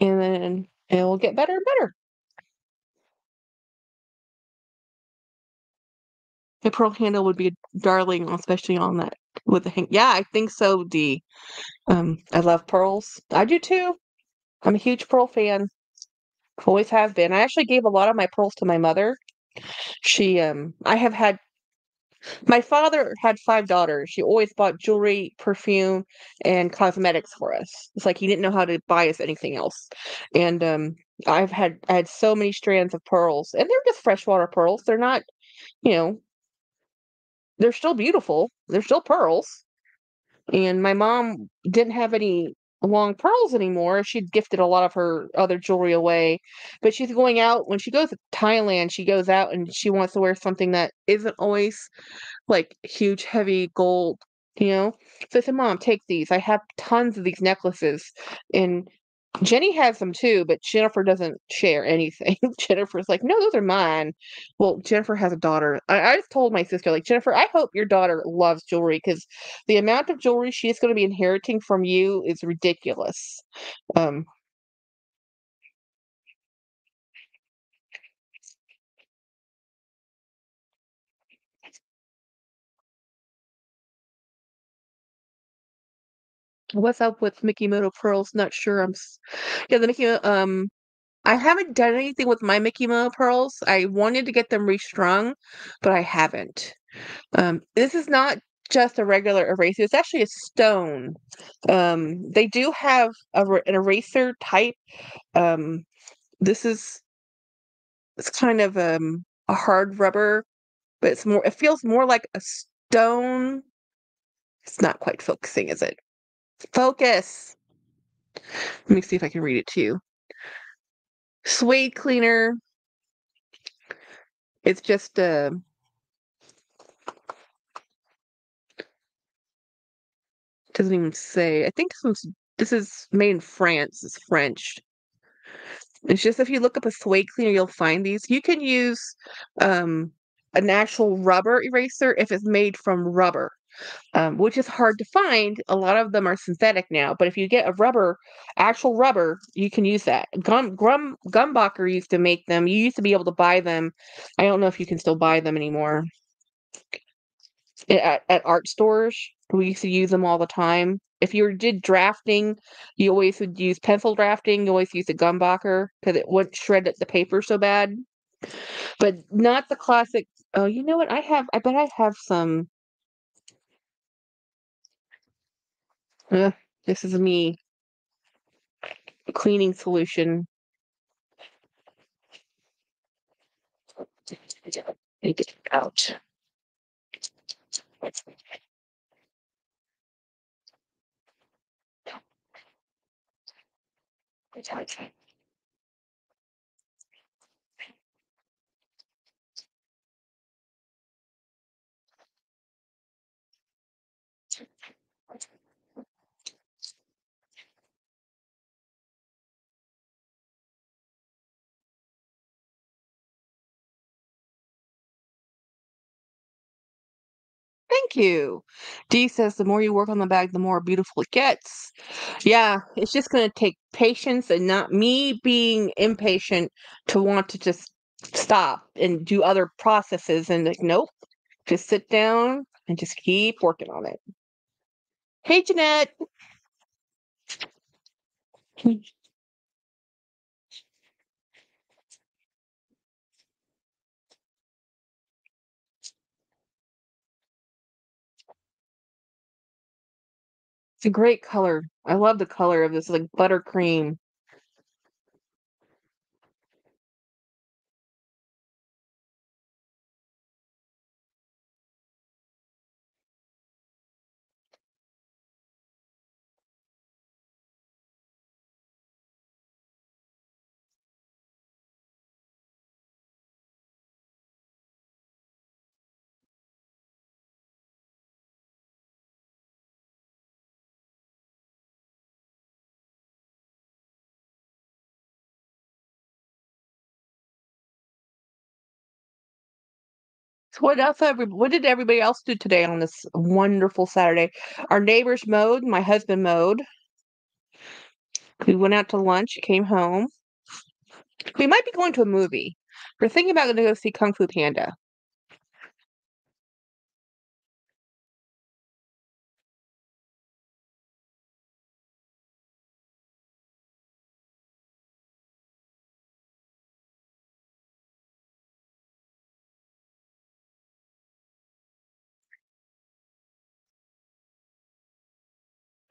And then it will get better and better. A pearl handle would be a darling, especially on that with the hang. Yeah, I think so, Dee. Um, I love pearls. I do too. I'm a huge pearl fan. Always have been. I actually gave a lot of my pearls to my mother. She, um, I have had. My father had five daughters. She always bought jewelry, perfume, and cosmetics for us. It's like he didn't know how to buy us anything else. And um, I've had I had so many strands of pearls, and they're just freshwater pearls. They're not, you know, they're still beautiful. They're still pearls. And my mom didn't have any long pearls anymore. She'd gifted a lot of her other jewelry away. But she's going out when she goes to Thailand, she goes out and she wants to wear something that isn't always like huge, heavy gold, you know? So I said, Mom, take these. I have tons of these necklaces. And Jenny has them too, but Jennifer doesn't share anything. Jennifer's like, no, those are mine. Well, Jennifer has a daughter. I, I just told my sister, like, Jennifer, I hope your daughter loves jewelry because the amount of jewelry she's going to be inheriting from you is ridiculous. Um, What's up with Mikimoto pearls? Not sure. I'm yeah, the Mickey um, I haven't done anything with my Mikimoto pearls. I wanted to get them restrung, but I haven't. Um, this is not just a regular eraser, it's actually a stone. Um, they do have a an eraser type. Um, this is it's kind of, um, a hard rubber, but it's more it feels more like a stone. It's not quite focusing, is it? Focus! Let me see if I can read it to you. Suede cleaner. It's just, uh doesn't even say. I think this one's this is made in France, it's French. It's just if you look up a suede cleaner, you'll find these. You can use, um, an actual rubber eraser if it's made from rubber, um, which is hard to find. A lot of them are synthetic now, but if you get a rubber actual rubber, you can use that. Gum Grum Gumbacher used to make them. You used to be able to buy them. I don't know if you can still buy them anymore. At at art stores, we used to use them all the time. If you did drafting, you always would use pencil drafting, you always use a Gumbacher 'cause it wouldn't shred the paper so bad. But not the classic oh, you know what? I have I bet I have some Ugh, this is me cleaning solution. Take it out. Thank you. Dee says, "The more you work on the bag, the more beautiful it gets." Yeah, it's just gonna take patience and not me being impatient to want to just stop and do other processes and, like, nope. Just sit down and just keep working on it. Hey, Jeanette. It's a great color. I love the color of this, like, buttercream. What else every what did everybody else do today on this wonderful Saturday? Our neighbors mowed, my husband mowed. We went out to lunch, came home. We might be going to a movie. We're thinking about gonna go see Kung Fu Panda.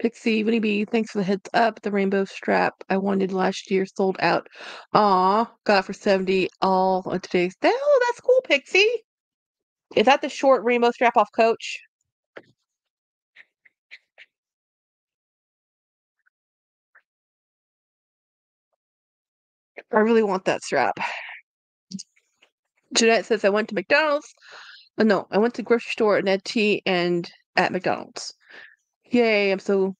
Pixie, Winnie B, thanks for the heads up. The rainbow strap I wanted last year sold out. Aw, got for 70 all on today's oh, that's cool, Pixie. Is that the short rainbow strap off Coach? I really want that strap. Jeanette says, "I went to McDonald's" uh, no, "I went to the grocery store at had tea and at McDonald's." Yay, I'm so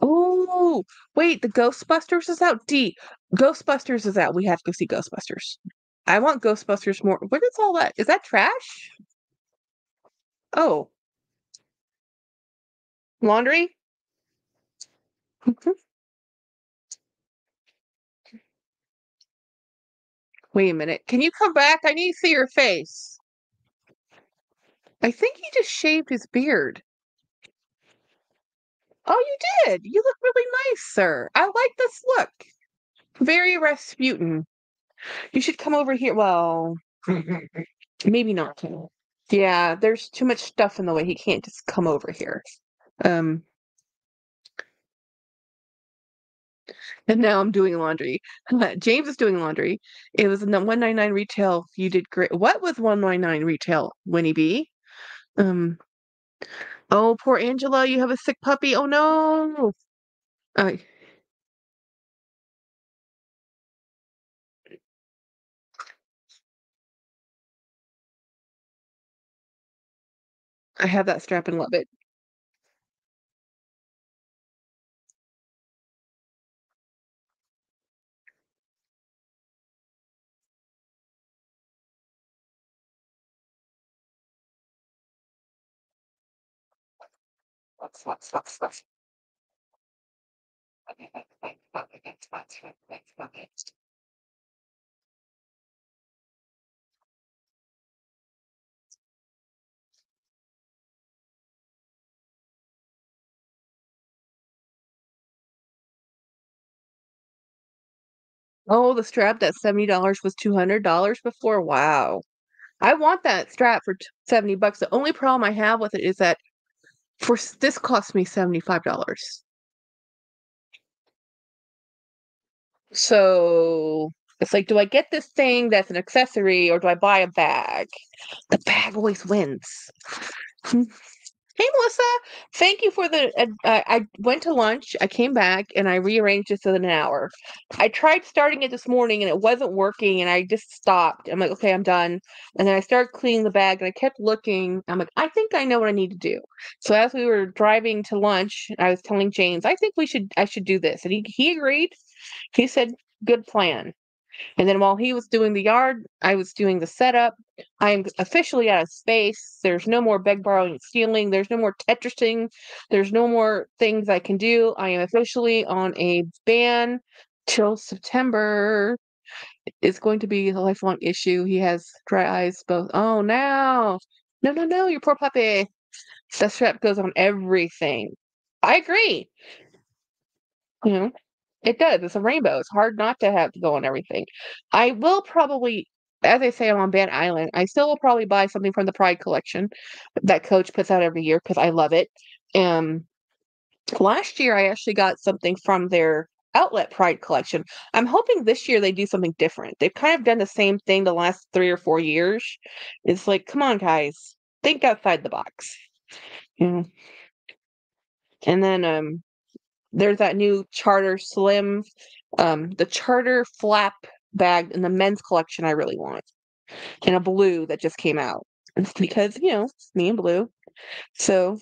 Oh, wait, the Ghostbusters is out? D, Ghostbusters is out, we have to go see Ghostbusters. I want Ghostbusters more what is all that? Is that trash? Oh. Laundry? Mhm. Wait a minute, can you come back? I need to see your face. I think he just shaved his beard. Oh, you did. You look really nice, sir. I like this look. Very Rasputin. You should come over here. Well, maybe not. Yeah, there's too much stuff in the way. He can't just come over here. Um, and now I'm doing laundry. James is doing laundry. It was 199 retail. You did great. What was 199 retail, Winnie B? Um, oh, poor Angela, you have a sick puppy. Oh no. Uh, I have that strap and love it. Oh, the strap that $70 was $200 before? Wow. I want that strap for t 70 bucks. The only problem I have with it is that for this cost me $75. So, it's like, do I get this thing that's an accessory or do I buy a bag? The bag always wins. Hey, Melissa. Thank you for the. Uh, I went to lunch. I came back and I rearranged it so an hour. I tried starting it this morning and it wasn't working, and I just stopped. I'm like, okay, I'm done. And then I started cleaning the bag, and I kept looking. I'm like, I think I know what I need to do. So as we were driving to lunch, I was telling James, I think we should. I should do this, and he he agreed. He said, good plan. And then while he was doing the yard, I was doing the setup. I am officially out of space. There's no more beg, borrowing, and stealing. There's no more Tetrising. There's no more things I can do. I am officially on a ban till September. It's going to be a lifelong issue. He has dry eyes both. Oh, now. No, no, no, your poor puppy. That strap goes on everything. I agree. You know, it does. It's a rainbow. It's hard not to have to go on everything. I will probably, as I say, I'm on Band Island. I still will probably buy something from the Pride collection that Coach puts out every year because I love it. Um, last year I actually got something from their outlet Pride collection. I'm hoping this year they do something different. They've kind of done the same thing the last three or four years. It's like, come on, guys, think outside the box. Yeah. And then um there's that new Charter Slim, um, the Charter flap bag in the men's collection I really want. And a blue that just came out. It's because, you know, me and blue. So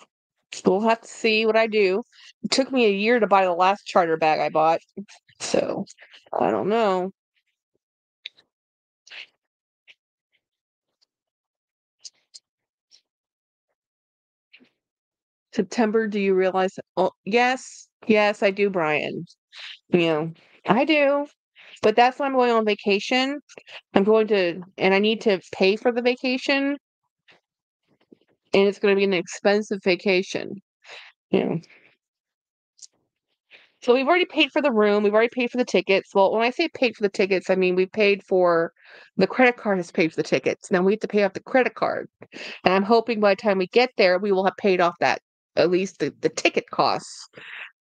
we'll have to see what I do. It took me a year to buy the last charter bag I bought. So I don't know. September, do you realize? Oh, yes, yes, I do, Brian. You know, I do. But that's why I'm going on vacation. I'm going to, and I need to pay for the vacation. And it's going to be an expensive vacation. You know. So we've already paid for the room. We've already paid for the tickets. Well, when I say paid for the tickets, I mean we paid for the credit card has paid for the tickets. Now we have to pay off the credit card. And I'm hoping by the time we get there, we will have paid off that at least the, the ticket costs.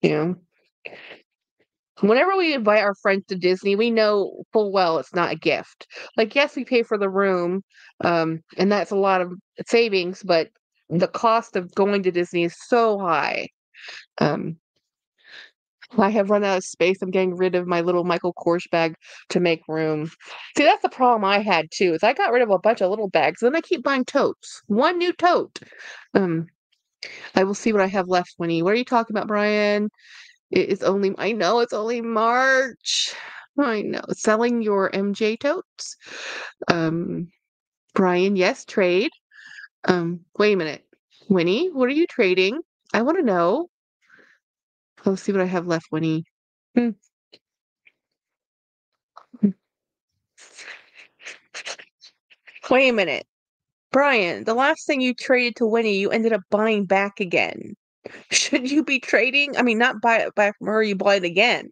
Know. Whenever we invite our friends to Disney, we know full well it's not a gift. Like, yes, we pay for the room, um, and that's a lot of savings, but the cost of going to Disney is so high. Um, I have run out of space. I'm getting rid of my little Michael Kors bag to make room. See, that's the problem I had too. Is I got rid of a bunch of little bags, then I keep buying totes. One new tote. Um, I will see what I have left, Winnie. What are you talking about, Brian? It is only. I know it's only March. I know. Selling your MJ totes. Um, Brian, yes, trade. Um, wait a minute. Winnie, what are you trading? I want to know. Let's see what I have left, Winnie. Hmm. Hmm. Wait a minute. Brian, the last thing you traded to Winnie, you ended up buying back again. Should you be trading? I mean, not buy it back from her, you buy it again.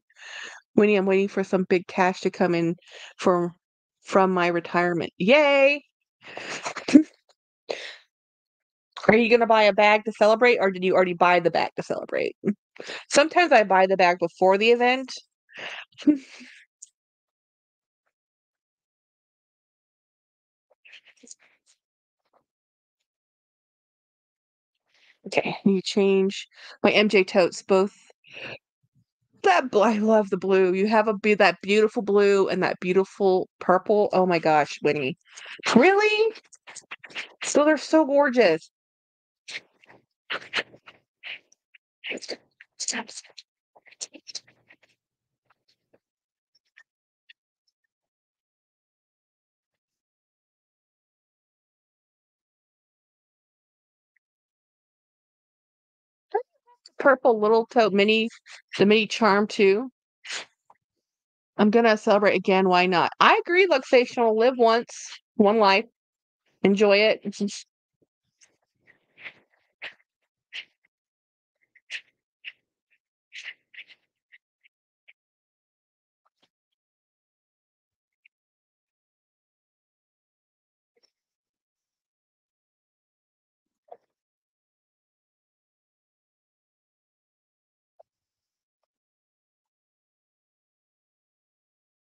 Winnie, I'm waiting for some big cash to come in for from my retirement. Yay! Are you gonna buy a bag to celebrate, or did you already buy the bag to celebrate? Sometimes I buy the bag before the event. Okay, you change my MJ totes both. That I love the blue. You have a be that beautiful blue and that beautiful purple. Oh my gosh, Winnie. Really? So they're so gorgeous. Purple little tote mini, the mini charm too. I'm gonna celebrate again. Why not? I agree. Luxation will live once, one life. Enjoy it.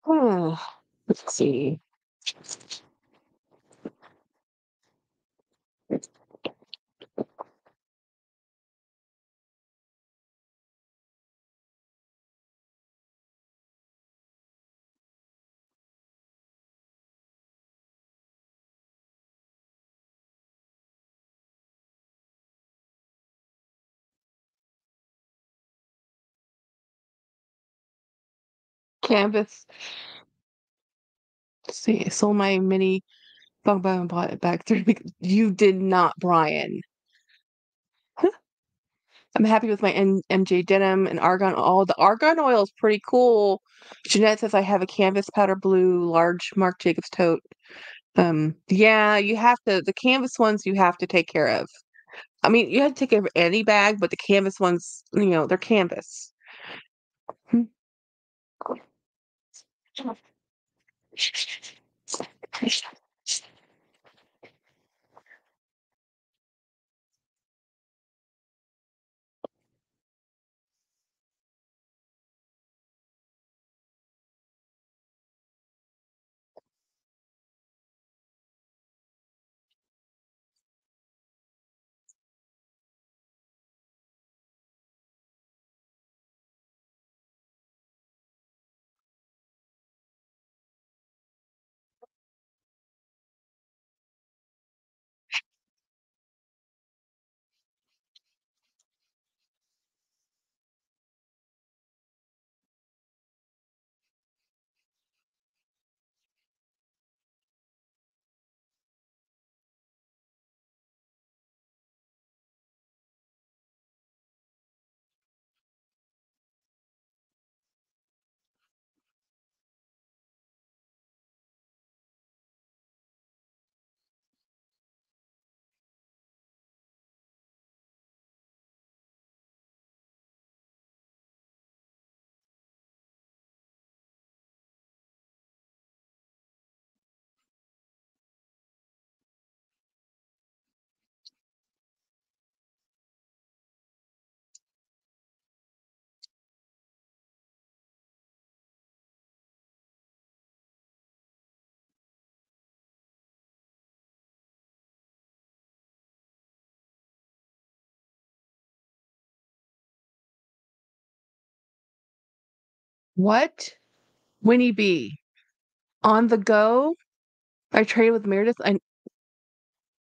Oh, let's see. Canvas. See, I sold my mini bug bug and bought it back through. You did not, Brian. I'm happy with my N- MJ denim and argon. All the argan oil is pretty cool. Jeanette says I have a canvas powder blue large Marc Jacobs tote. Um, yeah, you have to. The canvas ones you have to take care of. I mean, you have to take care of any bag, but the canvas ones, you know, they're canvas. Hmm. What? Winnie B. On the go? I traded with Meredith. I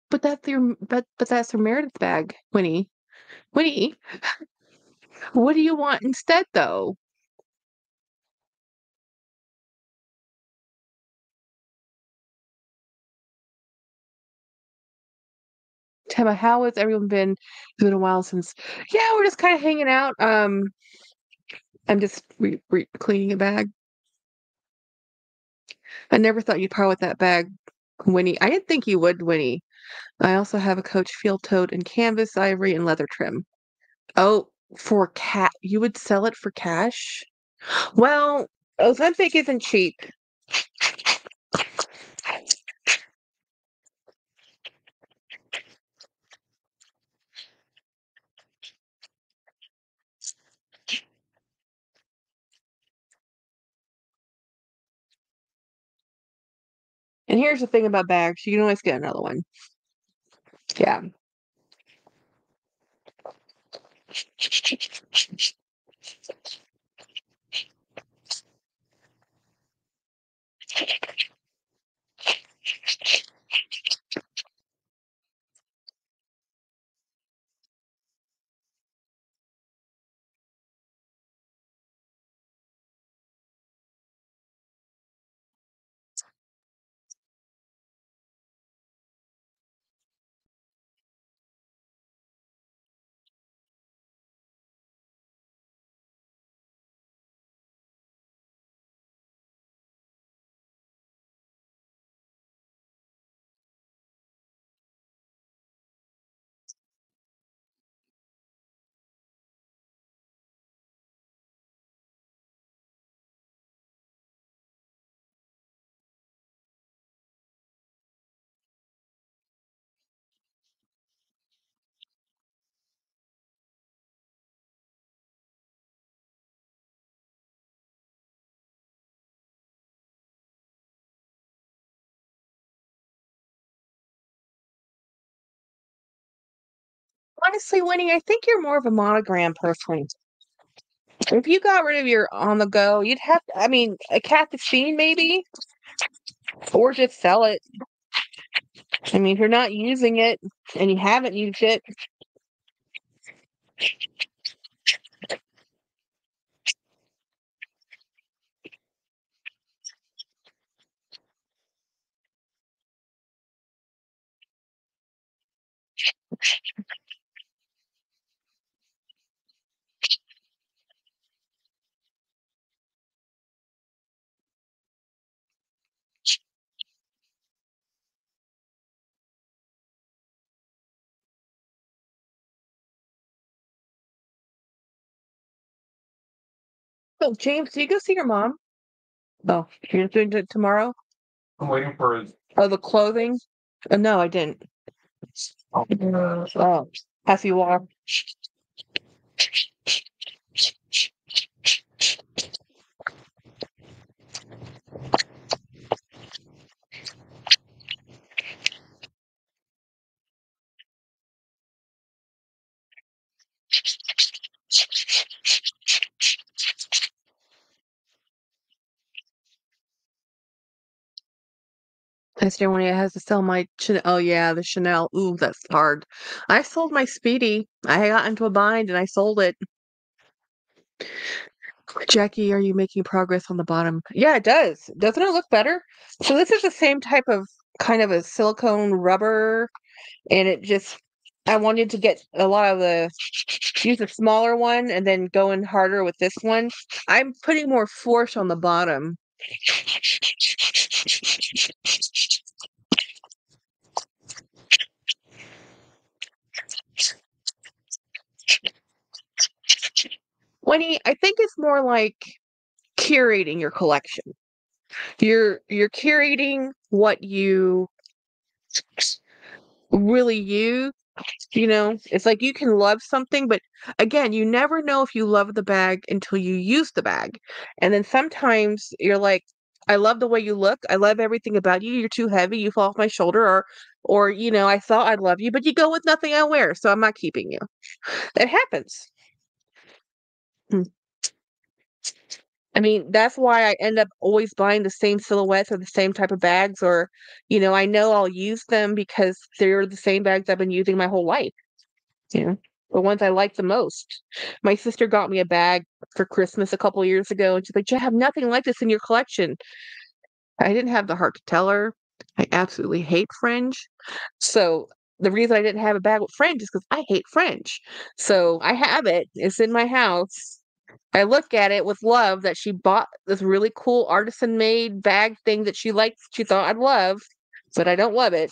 but that's your but but that's her Meredith bag, Winnie. Winnie, what do you want instead though? Tema, how has everyone been? It's been a while since. Yeah, we're just kind of hanging out. Um, I'm just re- re- cleaning a bag. I never thought you'd part with that bag, Winnie. I didn't think you would, Winnie. I also have a Coach field tote in canvas, ivory, and leather trim. Oh, for cat, you would sell it for cash? Well, Ozempic isn't cheap. And here's the thing about bags, you can always get another one. Yeah. Honestly, Winnie, I think you're more of a monogram person. If you got rid of your on the go, you'd have I mean, a Caffeine maybe? Or just sell it. I mean, if you're not using it and you haven't used it So, James, do you go see your mom? Oh, you're doing it tomorrow? I'm waiting for his. Oh, the clothing? Uh, no, I didn't. Oh, have you walked? Yesterday when I has to sell my Chanel. Oh yeah, the Chanel. Ooh, that's hard. I sold my Speedy. I got into a bind and I sold it. Jackie, are you making progress on the bottom? Yeah, it does. Doesn't it look better? So this is the same type of kind of a silicone rubber, and it just I wanted to get a lot of the use a smaller one and then go in harder with this one. I'm putting more force on the bottom. Winnie, I think it's more like curating your collection. You're you're curating what you really use. You know, it's like you can love something, but again, you never know if you love the bag until you use the bag. And then sometimes you're like, I love the way you look. I love everything about you. You're too heavy. You fall off my shoulder, or, or you know, I thought I'd love you, but you go with nothing I wear, so I'm not keeping you. That happens. Hmm. I mean, that's why I end up always buying the same silhouettes or the same type of bags, or, you know, I know I'll use them because they're the same bags I've been using my whole life. You know, the ones I like the most. My sister got me a bag for Christmas a couple years ago, and she's like, "You have nothing like this in your collection." I didn't have the heart to tell her. I absolutely hate fringe. So the reason I didn't have a bag with French is because I hate French. So I have it. It's in my house I look at it with love that she bought this really cool artisan made bag thing that she liked, she thought I'd love, but I don't love it.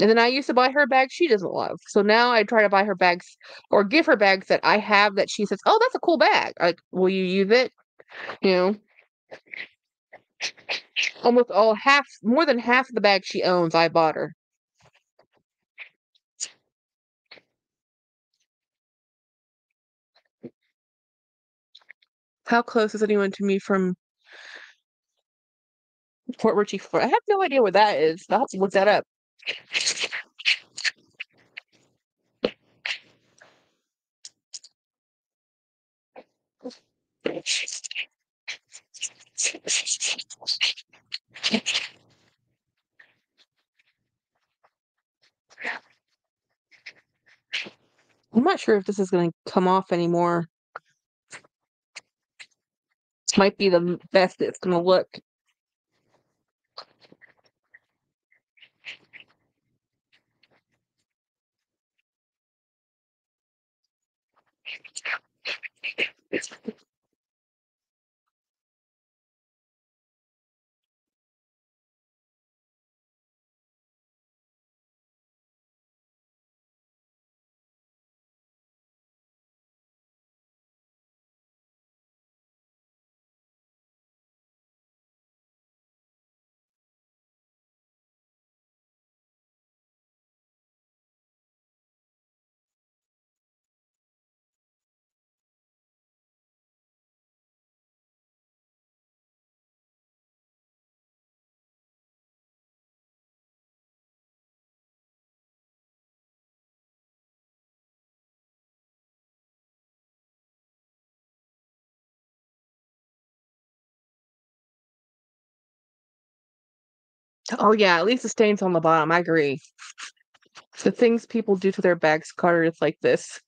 And then I used to buy her bags she doesn't love. So now I try to buy her bags or give her bags that I have that she says, "Oh, that's a cool bag." Like, will you use it? You know. Almost all half, more than half of the bags she owns, I bought her. How close is anyone to me from Port Richey, Florida? I have no idea where that is. I'll have to look that up. I'm not sure if this is going to come off anymore. This might be the best it's going to look. Oh, yeah, at least the stain's on the bottom. I agree. The things people do to their bags, Carter, it's like this.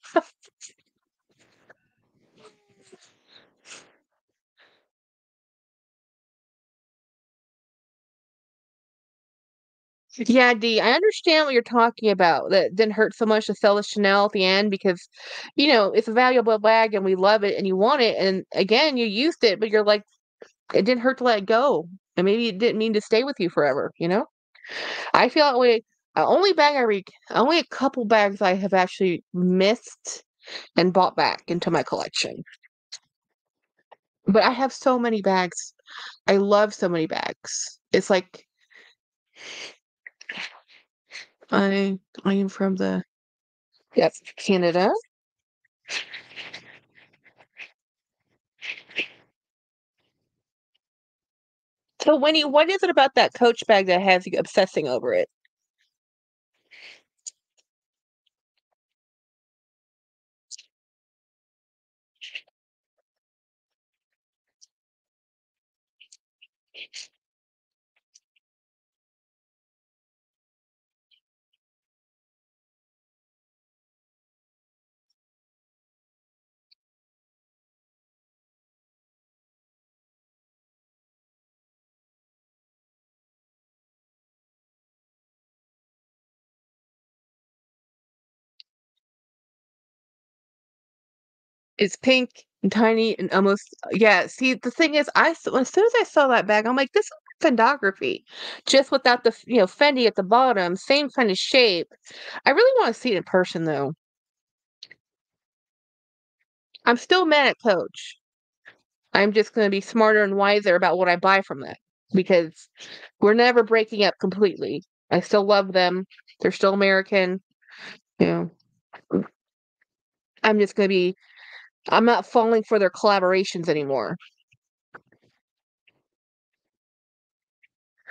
Yeah, D, I understand what you're talking about. That didn't hurt so much to sell the Chanel at the end because, you know, it's a valuable bag and we love it and you want it. And again, you used it, but you're like, it didn't hurt to let it go. And maybe it didn't mean to stay with you forever, you know? I feel that way. Uh, only bag I re only a couple bags I have actually missed and bought back into my collection. But I have so many bags. I love so many bags. It's like I I am from the Yep, Canada. So Winnie, what is it about that Coach bag that has you obsessing over it? It's pink and tiny and almost uh, yeah, see, the thing is, I as soon as I saw that bag, I'm like, "This is Fendigraphy," just without the you know, Fendi at the bottom, same kinda shape. I really wanna see it in person, though. I'm still mad at Coach. I'm just gonna be smarter and wiser about what I buy from them because we're never breaking up completely. I still love them. They're still American, you know. I'm just gonna be I'm not falling for their collaborations anymore.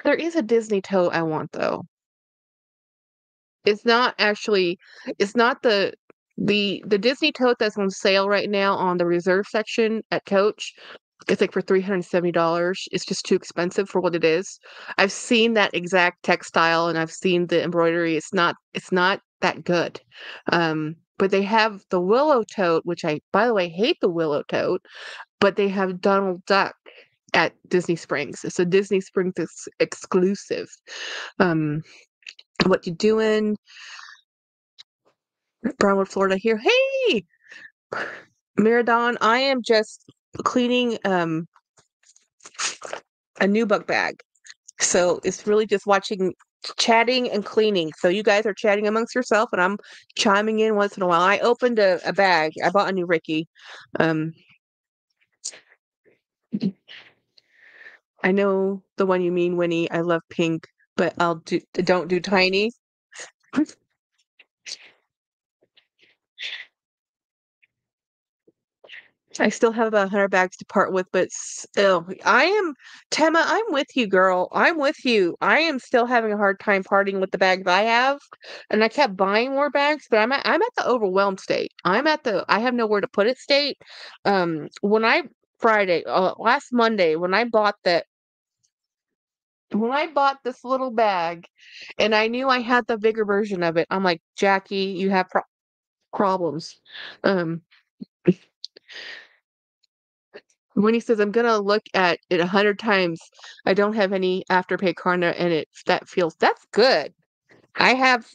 There is a Disney tote I want, though. It's not actually it's not the the the Disney tote that's on sale right now on the reserve section at Coach. It's, like, for $370. It's just too expensive for what it is. I've seen that exact textile, and I've seen the embroidery. It's not it's not that good. Um, but they have the Willow tote, which I, by the way, hate the Willow tote, but they have Donald Duck at Disney Springs. It's a Disney Springs ex exclusive. Um, what you doing? Brownwood, Florida here. Hey! Miradon, I am just cleaning, um a nubuck bag. So it's really just watching, chatting and cleaning. So you guys are chatting amongst yourself, and I'm chiming in once in a while. I opened a, a bag. I bought a new Ricky. Um, I know the one you mean, Winnie. I love pink, but I'll do don't do tiny. I still have about 100 bags to part with, but still, I am Tema, I'm with you, girl. I'm with you. I am still having a hard time parting with the bags I have, and I kept buying more bags, but I'm at I'm at the overwhelmed state. I'm at the I have nowhere to put it state. Um, when I Friday, uh, last Monday, when I bought that when I bought this little bag and I knew I had the bigger version of it, I'm like, Jackie, you have pro- problems. Um, when he says, I'm gonna look at it a hundred times, I don't have any afterpay karma and it that feels that's good. I have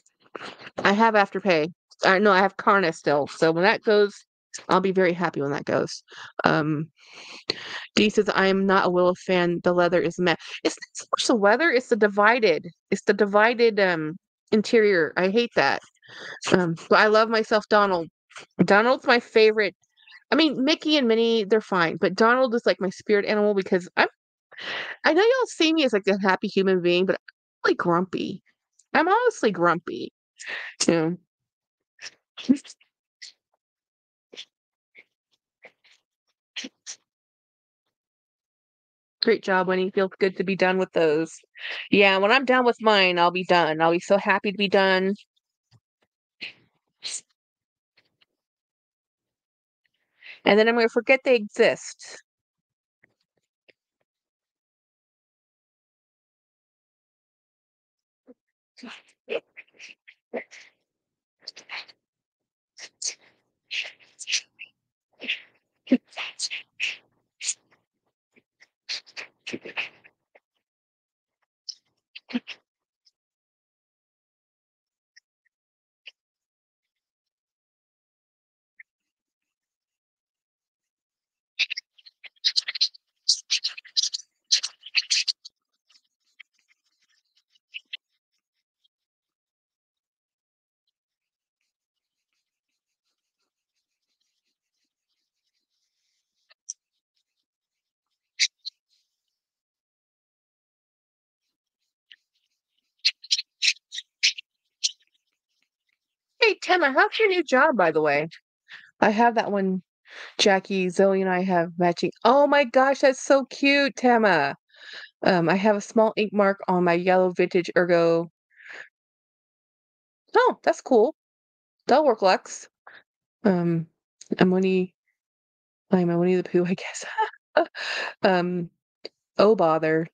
I have afterpay. I know I have karma still. So when that goes, I'll be very happy when that goes. Um D says, I am not a Willow fan. The leather is matte. It's not so much the weather, it's the divided. It's the divided um interior. I hate that. Um but I love myself Donald. Donald's my favorite I mean, Mickey and Minnie, they're fine, but Donald is like my spirit animal because I'm I know y'all see me as like a happy human being, but I'm like grumpy. I'm honestly grumpy. You know. Great job, Winnie. Feels good to be done with those. Yeah, when I'm done with mine, I'll be done. I'll be so happy to be done. And then I'm gonna forget they exist. Tema, how's your new job, by the way? I have that one. Jackie, Zoe, and I have matching. Oh my gosh, that's so cute, Tama. Um, I have a small ink mark on my yellow vintage ergo. Oh, that's cool. That'll work, Lex. Um, I'm Winnie. I'm a Winnie the Pooh, I guess. um, oh bother.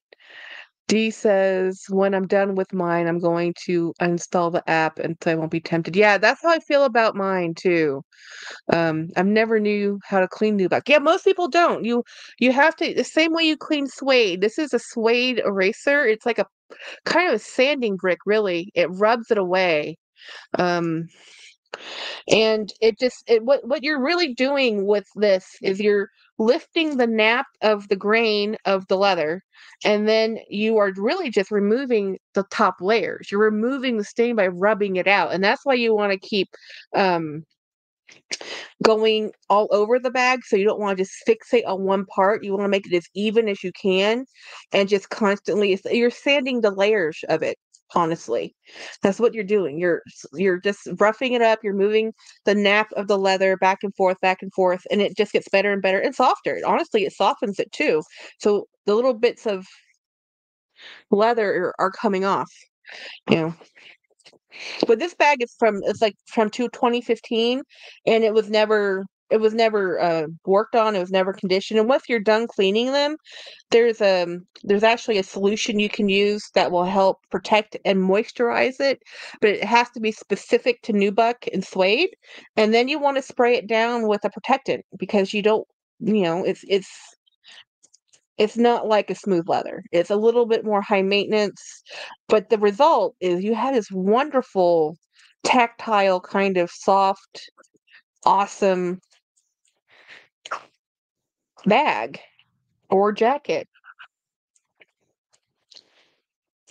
D says, when I'm done with mine, I'm going to uninstall the app and so I won't be tempted. Yeah, that's how I feel about mine too. Um, I've never knew how to clean Nubuck. Yeah, most people don't. You you have to the same way you clean suede. This is a suede eraser. It's like a kind of a sanding brick, really. It rubs it away. Um, and it just it what what you're really doing with this is you're lifting the nap of the grain of the leather and then you are really just removing the top layers. You're removing the stain by rubbing it out and that's why you want to keep um going all over the bag so you don't want to just fixate on one part. You want to make it as even as you can and just constantly you're sanding the layers of it honestly. That's what you're doing. You're you're just roughing it up you're moving the nap of the leather back and forth back and forth and it just gets better and better and softer. Honestly it softens it too. So the little bits of leather are, are coming off you know. But this bag is from it's like from to 2015 and it was never it was never uh, worked on it was never conditioned and once you're done cleaning them there's a um, there's actually a solution you can use that will help protect and moisturize it but it has to be specific to nubuck and suede and then you want to spray it down with a protectant because you don't you know it's it's it's not like a smooth leather. It's a little bit more high maintenance, but the result is you have this wonderful tactile kind of soft, awesome bag or jacket.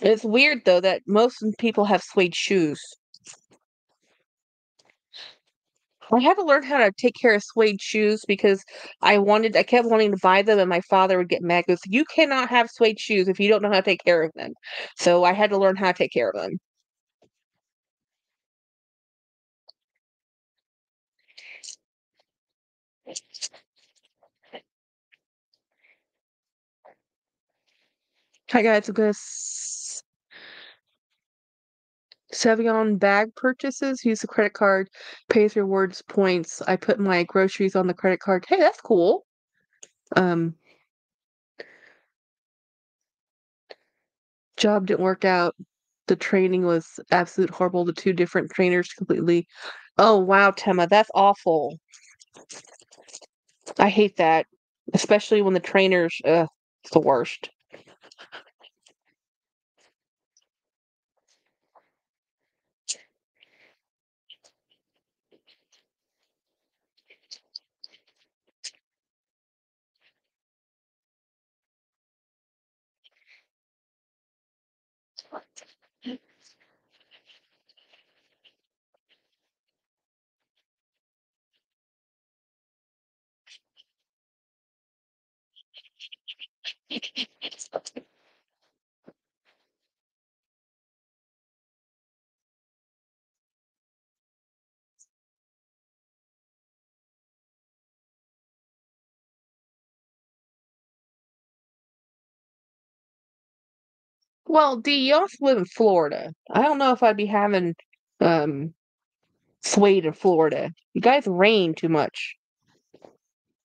It's weird though that most people have suede shoes. I had to learn how to take care of suede shoes because I wanted I kept wanting to buy them and my father would get mad, goes, "You cannot have suede shoes if you don't know how to take care of them." So I had to learn how to take care of them. Hi guys, this Savion bag purchases, use the credit card, pays rewards points. I put my groceries on the credit card. Hey, that's cool. Um job didn't work out. The training was absolute horrible. The two different trainers completely. Oh wow, Tema, that's awful. I hate that, especially when the trainers. Uh, it's the worst. what? It's Well, D, you also live in Florida. I don't know if I'd be having um suede in Florida. You guys rain too much.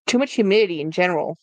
Too much humidity in general.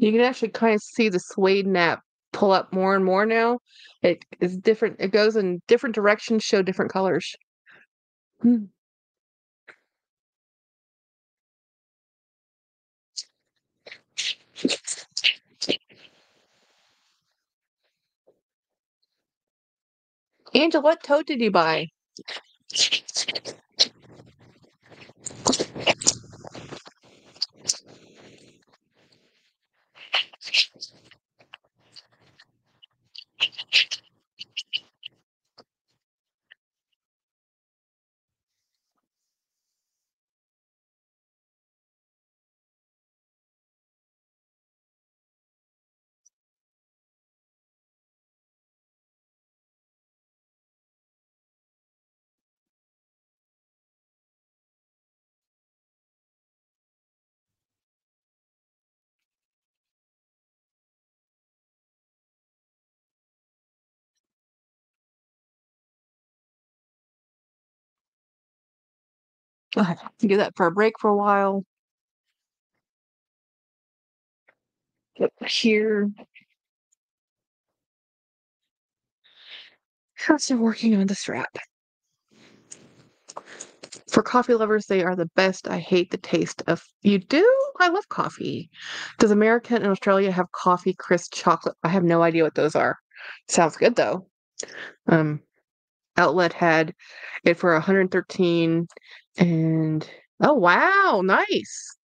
You can actually kind of see the suede nap pull up more and more now. It is different. It goes in different directions, show different colors. Hmm. Angel, what tote did you buy? Give that for a break for a while. Get here. How's working on the strap? For coffee lovers, they are the best. I hate the taste of. You do? I love coffee. Does America and Australia have coffee crisp chocolate? I have no idea what those are. Sounds good though. Um, Outlet had it for 113 and oh wow, nice.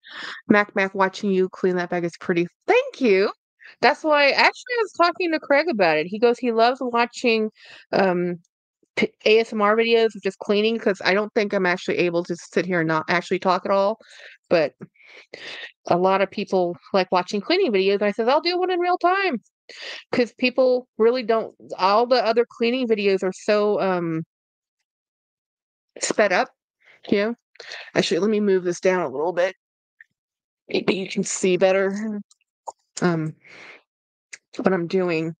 Mac Mac watching you clean that bag is pretty. Thank you. That's why actually I was talking to Craig about it. He goes he loves watching um ASMR videos of just cleaning because I don't think I'm actually able to sit here and not actually talk at all. But a lot of people like watching cleaning videos. And I said I'll do one in real time because people really don't. All the other cleaning videos are so um sped up Yeah. Actually, let me move this down a little bit. Maybe you can see better. Um, what I'm doing.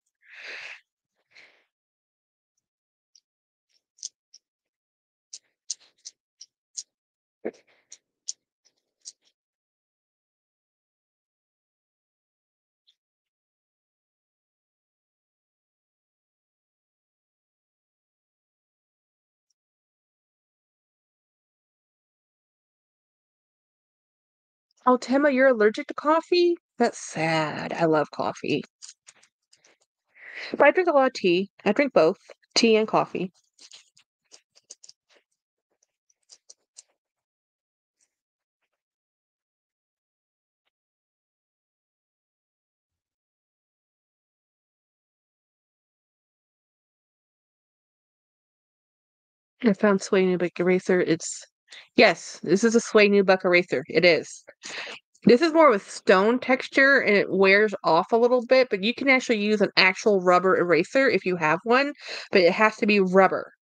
Oh, Temma, you're allergic to coffee? That's sad. I love coffee. But I drink a lot of tea. I drink both tea and coffee. I found Sway Nubuck eraser. It's yes, this is a Sway buck eraser. It is. This is more with stone texture and it wears off a little bit, but you can actually use an actual rubber eraser if you have one, but it has to be rubber.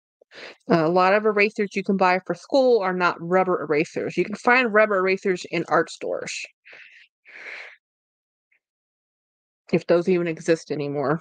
Uh, a lot of erasers you can buy for school are not rubber erasers. You can find rubber erasers in art stores. If those even exist anymore.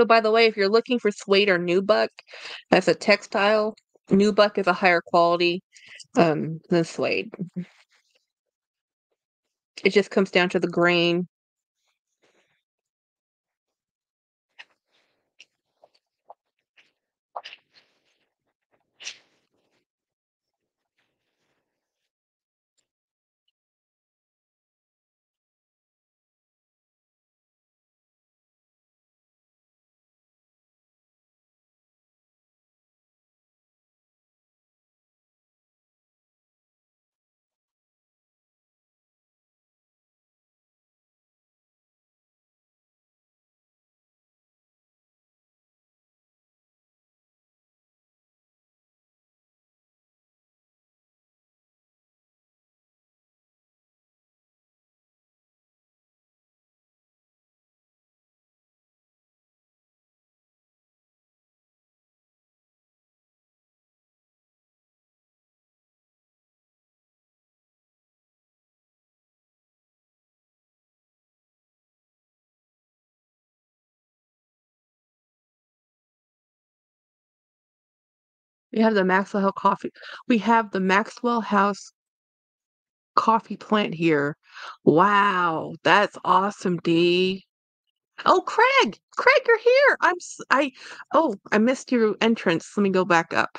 So, by the way, if you're looking for suede or nubuck, that's a textile. Nubuck is a higher quality um, than suede. It just comes down to the grain. We have the Maxwell House coffee. We have the Maxwell House coffee plant here. Wow, that's awesome, Dee. Oh, Craig! Craig, you're here. I'm I oh, I missed your entrance. Let me go back up.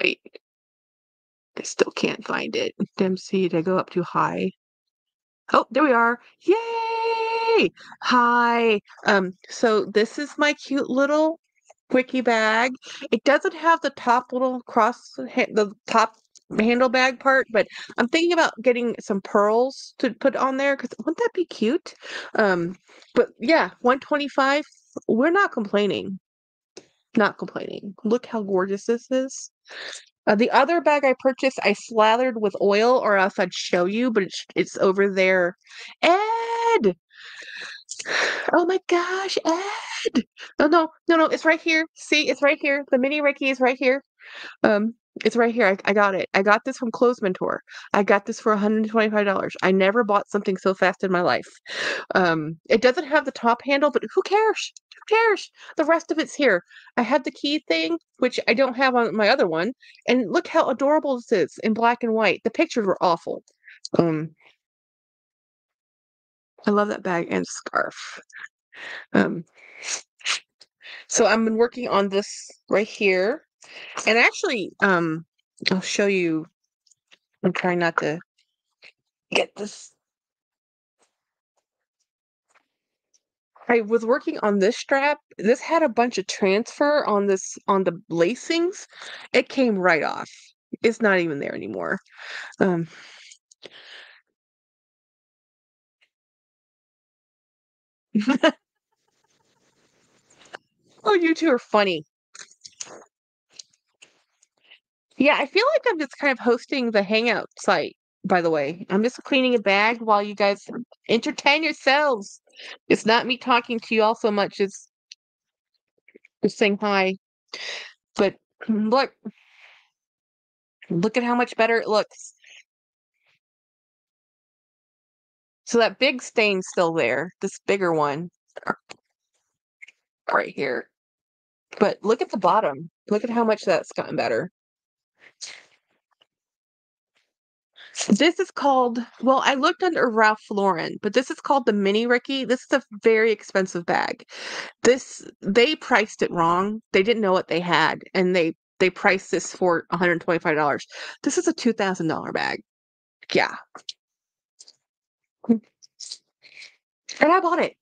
Wait. I still can't find it. Dempsey, did I go up too high? Oh, there we are. Yay! Hi. Um, so this is my cute little Ricky bag. It doesn't have the top little cross the top handle bag part, but I'm thinking about getting some pearls to put on there because wouldn't that be cute? Um, but yeah, 125. We're not complaining. Not complaining. Look how gorgeous this is. Uh, the other bag I purchased, I slathered with oil, or else I'd show you, but it's it's over there. Ed! Oh my gosh, Ed! No, no, no, no, it's right here. See, it's right here. The mini Ricky is right here. Um, it's right here. I, I got it. I got this from Clothes Mentor. I got this for $125. I never bought something so fast in my life. Um, it doesn't have the top handle, but who cares? Who cares? The rest of it's here. I have the key thing, which I don't have on my other one. And look how adorable this is in black and white. The pictures were awful. Um, I love that bag and scarf. Um, so I've been working on this right here. And actually, um, I'll show you. I'm trying not to get this. I was working on this strap. This had a bunch of transfer on this on the lacings. It came right off. It's not even there anymore. Um, oh, you two are funny. Yeah, I feel like I'm just kind of hosting the hangout site, by the way. I'm just cleaning a bag while you guys entertain yourselves. It's not me talking to you all so much as just saying hi. But look, look at how much better it looks. So that big stain's still there, this bigger one right here. But look at the bottom. Look at how much that's gotten better. This is called, well, I looked under Ralph Lauren, but this is called the Mini Ricky. This is a very expensive bag. This they priced it wrong. They didn't know what they had, and they they priced this for $125. This is a $2,000 bag. Yeah. And I bought it.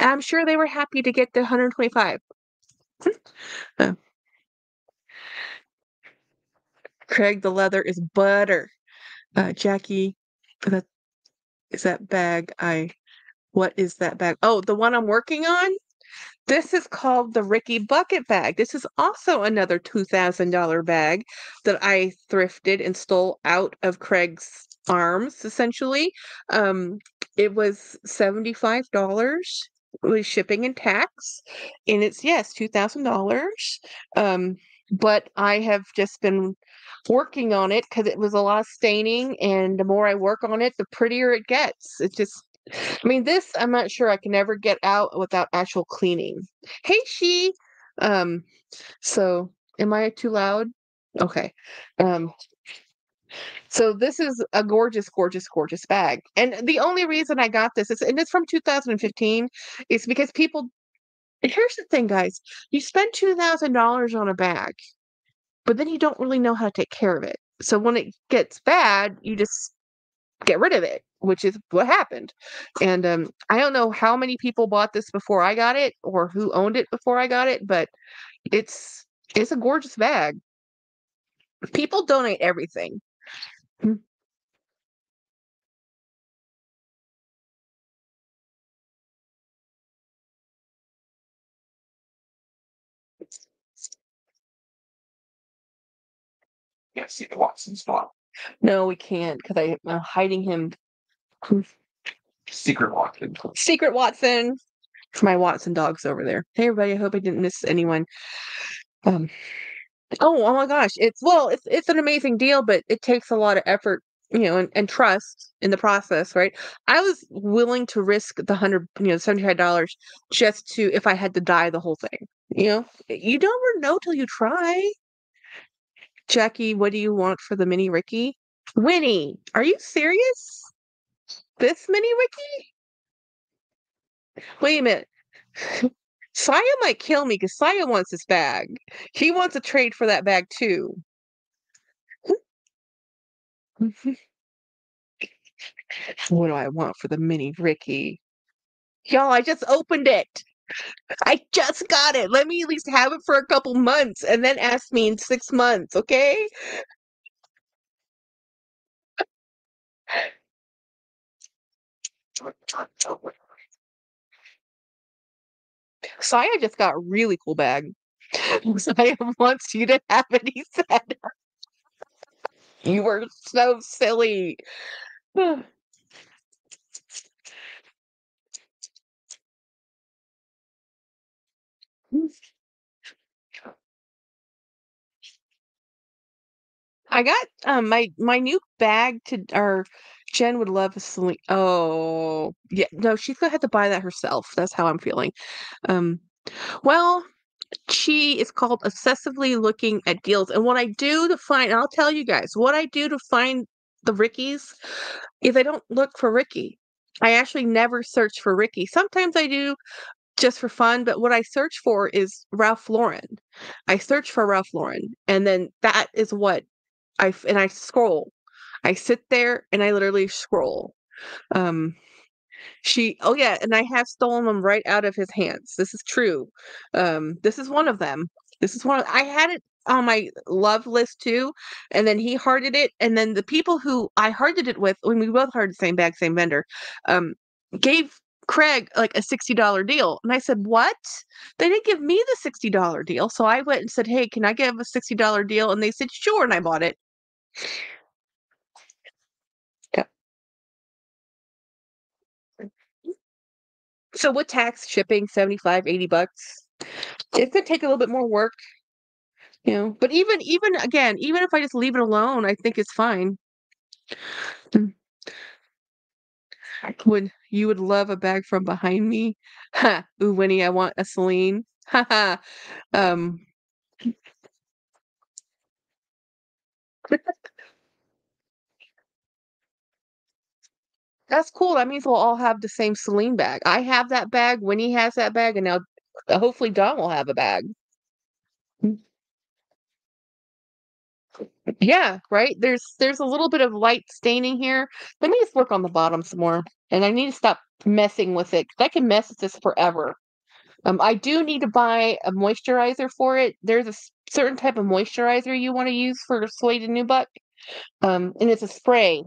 And I'm sure they were happy to get the 125. Craig, the leather is butter. Uh, Jackie, that is that bag. I, what is that bag? Oh, the one I'm working on. This is called the Ricky Bucket Bag. This is also another $2,000 bag that I thrifted and stole out of Craig's arms, essentially. Um, it was $75 with shipping and tax. And it's, yes, $2,000. Um, but I have just been working on it because it was a lot of staining. And the more I work on it, the prettier it gets. It just I mean, this I'm not sure I can ever get out without actual cleaning. Hey, she. Um, so am I too loud? Okay. Um, so this is a gorgeous, gorgeous, gorgeous bag. And the only reason I got this is, and it's from 2015, is because people. Here's the thing, guys. You spend two thousand dollars on a bag, but then you don't really know how to take care of it. So when it gets bad, you just get rid of it which is what happened. And um, I don't know how many people bought this before I got it or who owned it before I got it, but it's it's a gorgeous bag. People donate everything. Can't see the Watson spot. No, we can't because I'm hiding him. Secret Watson. Secret Watson. My Watson dog's over there. Hey everybody, I hope I didn't miss anyone. Um oh, oh my gosh. It's well, it's it's an amazing deal, but it takes a lot of effort, you know, and, and trust in the process, right? I was willing to risk the hundred, you know, seventy-five dollars just to if I had to dye the whole thing. You know, you never know till you try. Jackie, what do you want for the mini Ricky? Winnie, are you serious? This mini Ricky? Wait a minute. Saya might kill me because Saya wants this bag. He wants a trade for that bag too. what do I want for the mini Ricky? Y'all, I just opened it. I just got it. Let me at least have it for a couple months and then ask me in six months, okay? Saya just got a really cool bag. Saya wants you to have it, he said. You were so silly. I got um my my new bag to or Jen would love a Celine. Oh, yeah. No, she's gonna have to buy that herself. That's how I'm feeling. Um, well, she is called obsessively looking at deals. And what I do to find, I'll tell you guys, what I do to find the Rickies is I don't look for Ricky. I actually never search for Ricky. Sometimes I do just for fun, but what I search for is Ralph Lauren. I search for Ralph Lauren, and then that is what I and I scroll. I sit there and I literally scroll. Um, She oh, yeah, and I have stolen them right out of his hands. This is true. Um, this is one of them. This is one of I had it on my love list too, and then he hearted it, and then the people who I hearted it with, when we both hearted the same bag, same vendor, um, gave Craig like a $60 deal. And I said, What? They didn't give me the $60 deal. So I went and said, Hey, can I give a $60 deal? And they said, Sure. And I bought it. Yeah. So with tax, shipping, 75, 80 bucks. It could take a little bit more work, you know. But even even again, even if I just leave it alone, I think it's fine. Mm. Would you would love a bag from behind me? Ha! Ooh, Winnie, I want a Celine. Ha ha. Um. That's cool. That means we'll all have the same Celine bag. I have that bag. Winnie has that bag, and now hopefully Don will have a bag. Yeah, right? There's there's a little bit of light staining here. Let me just work on the bottom some more, and I need to stop messing with it 'cause I can mess with this forever. Um, I do need to buy a moisturizer for it. There's a certain type of moisturizer you wanna use for Suede and Nubuck, um, and it's a spray.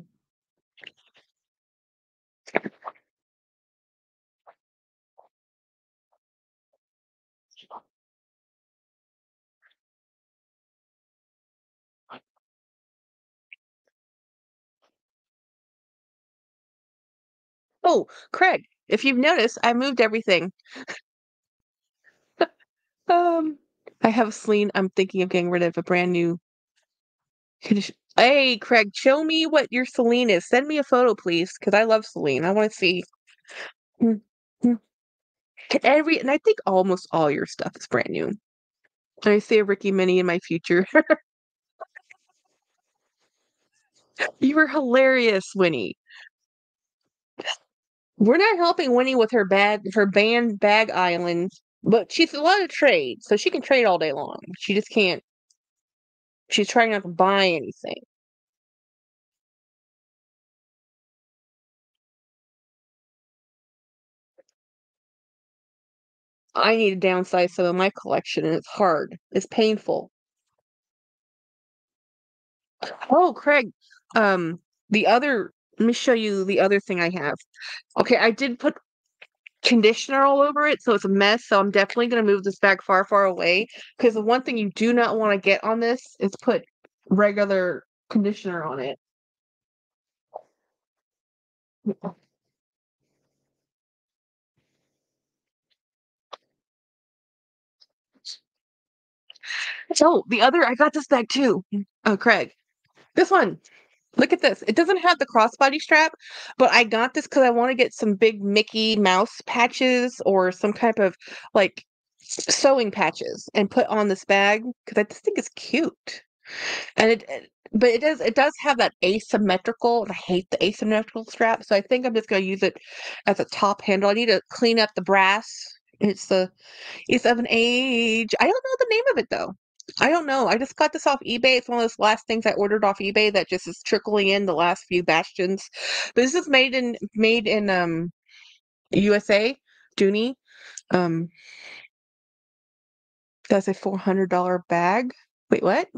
Oh, Craig, if you've noticed, I moved everything. Um, I have a Celine I'm thinking of getting rid of a brand new Hey, Craig, show me what your Celine is. Send me a photo, please, because I love Celine. I wanna see. Mm, mm. Can every and I think almost all your stuff is brand new. I see a Ricky Mini in my future. You were hilarious, Winnie. We're not helping Winnie with her bag her band bag island, but she's a lot of trade, so she can trade all day long. She just can't she's trying not to buy anything. I need to downsize some of my collection, and it's hard. It's painful. Oh, Craig, um, the other let me show you the other thing I have. Okay, I did put conditioner all over it, so it's a mess, so I'm definitely gonna move this bag far, far away because the one thing you do not wanna get on this is put regular conditioner on it. So, the other I got this bag too. Oh, Craig. This one. Look at this. It doesn't have the crossbody strap, but I got this because I wanna get some big Mickey Mouse patches or some type of, like, sewing patches and put on this bag because I just think it's cute. And it but it does it does have that asymmetrical and I hate the asymmetrical strap, so I think I'm just gonna use it as a top handle. I need to clean up the brass. It's the it's of an age. I don't know the name of it, though. I don't know. I just got this off eBay. It's one of those last things I ordered off eBay that just is trickling in the last few bastions. But this is made in made in, um, USA, Dooney. Um That's a $400 bag. Wait, what?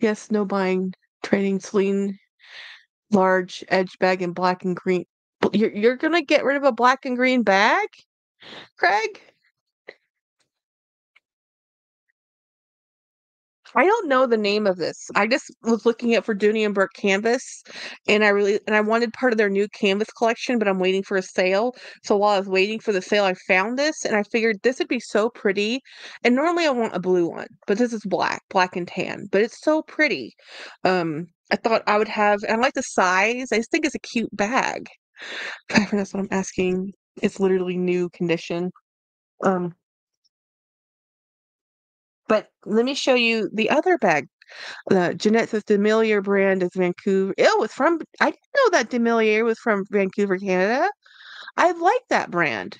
Yes, no buying, trading Celine large edge bag in black and green. You're you're gonna get rid of a black and green bag, Craig? I don't know the name of this. I just was looking at and Bourke canvas, and I really and I wanted part of their new canvas collection, but I'm waiting for a sale. So while I was waiting for the sale, I found this, and I figured this would be so pretty. And normally I want a blue one, but this is black, black and tan, but it's so pretty. Um, I thought I would have I like the size. I just think it's a cute bag. That's what I'm asking. It's literally new condition. Um But let me show you the other bag. Uh, Jeanette says Demilier brand is Vancouver oh, was from I didn't know that Demilier was from Vancouver, Canada. I like that brand.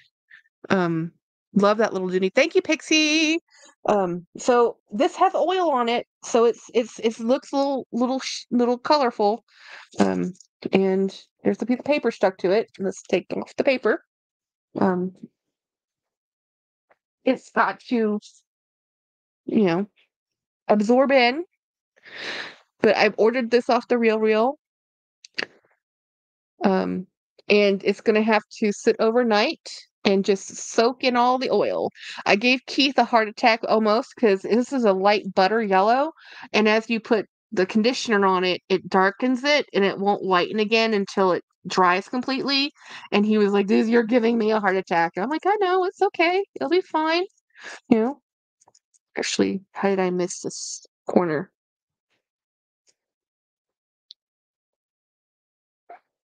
Um, love that little Dooney. Thank you, Pixie. Um, so this has oil on it, so it's it's it looks a little little little colorful. Um, and there's a piece of paper stuck to it. Let's take off the paper. Um, it's got to, you know, absorb in. But I've ordered this off the Real Real. Um, and it's going to have to sit overnight and just soak in all the oil. I gave Keith a heart attack almost because this is a light butter yellow. And as you put the conditioner on it, it darkens it and it won't whiten again until it dries completely. And he was like, Dude, you're giving me a heart attack. And I'm like, I know, it's okay. It'll be fine. You know, actually, how did I miss this corner?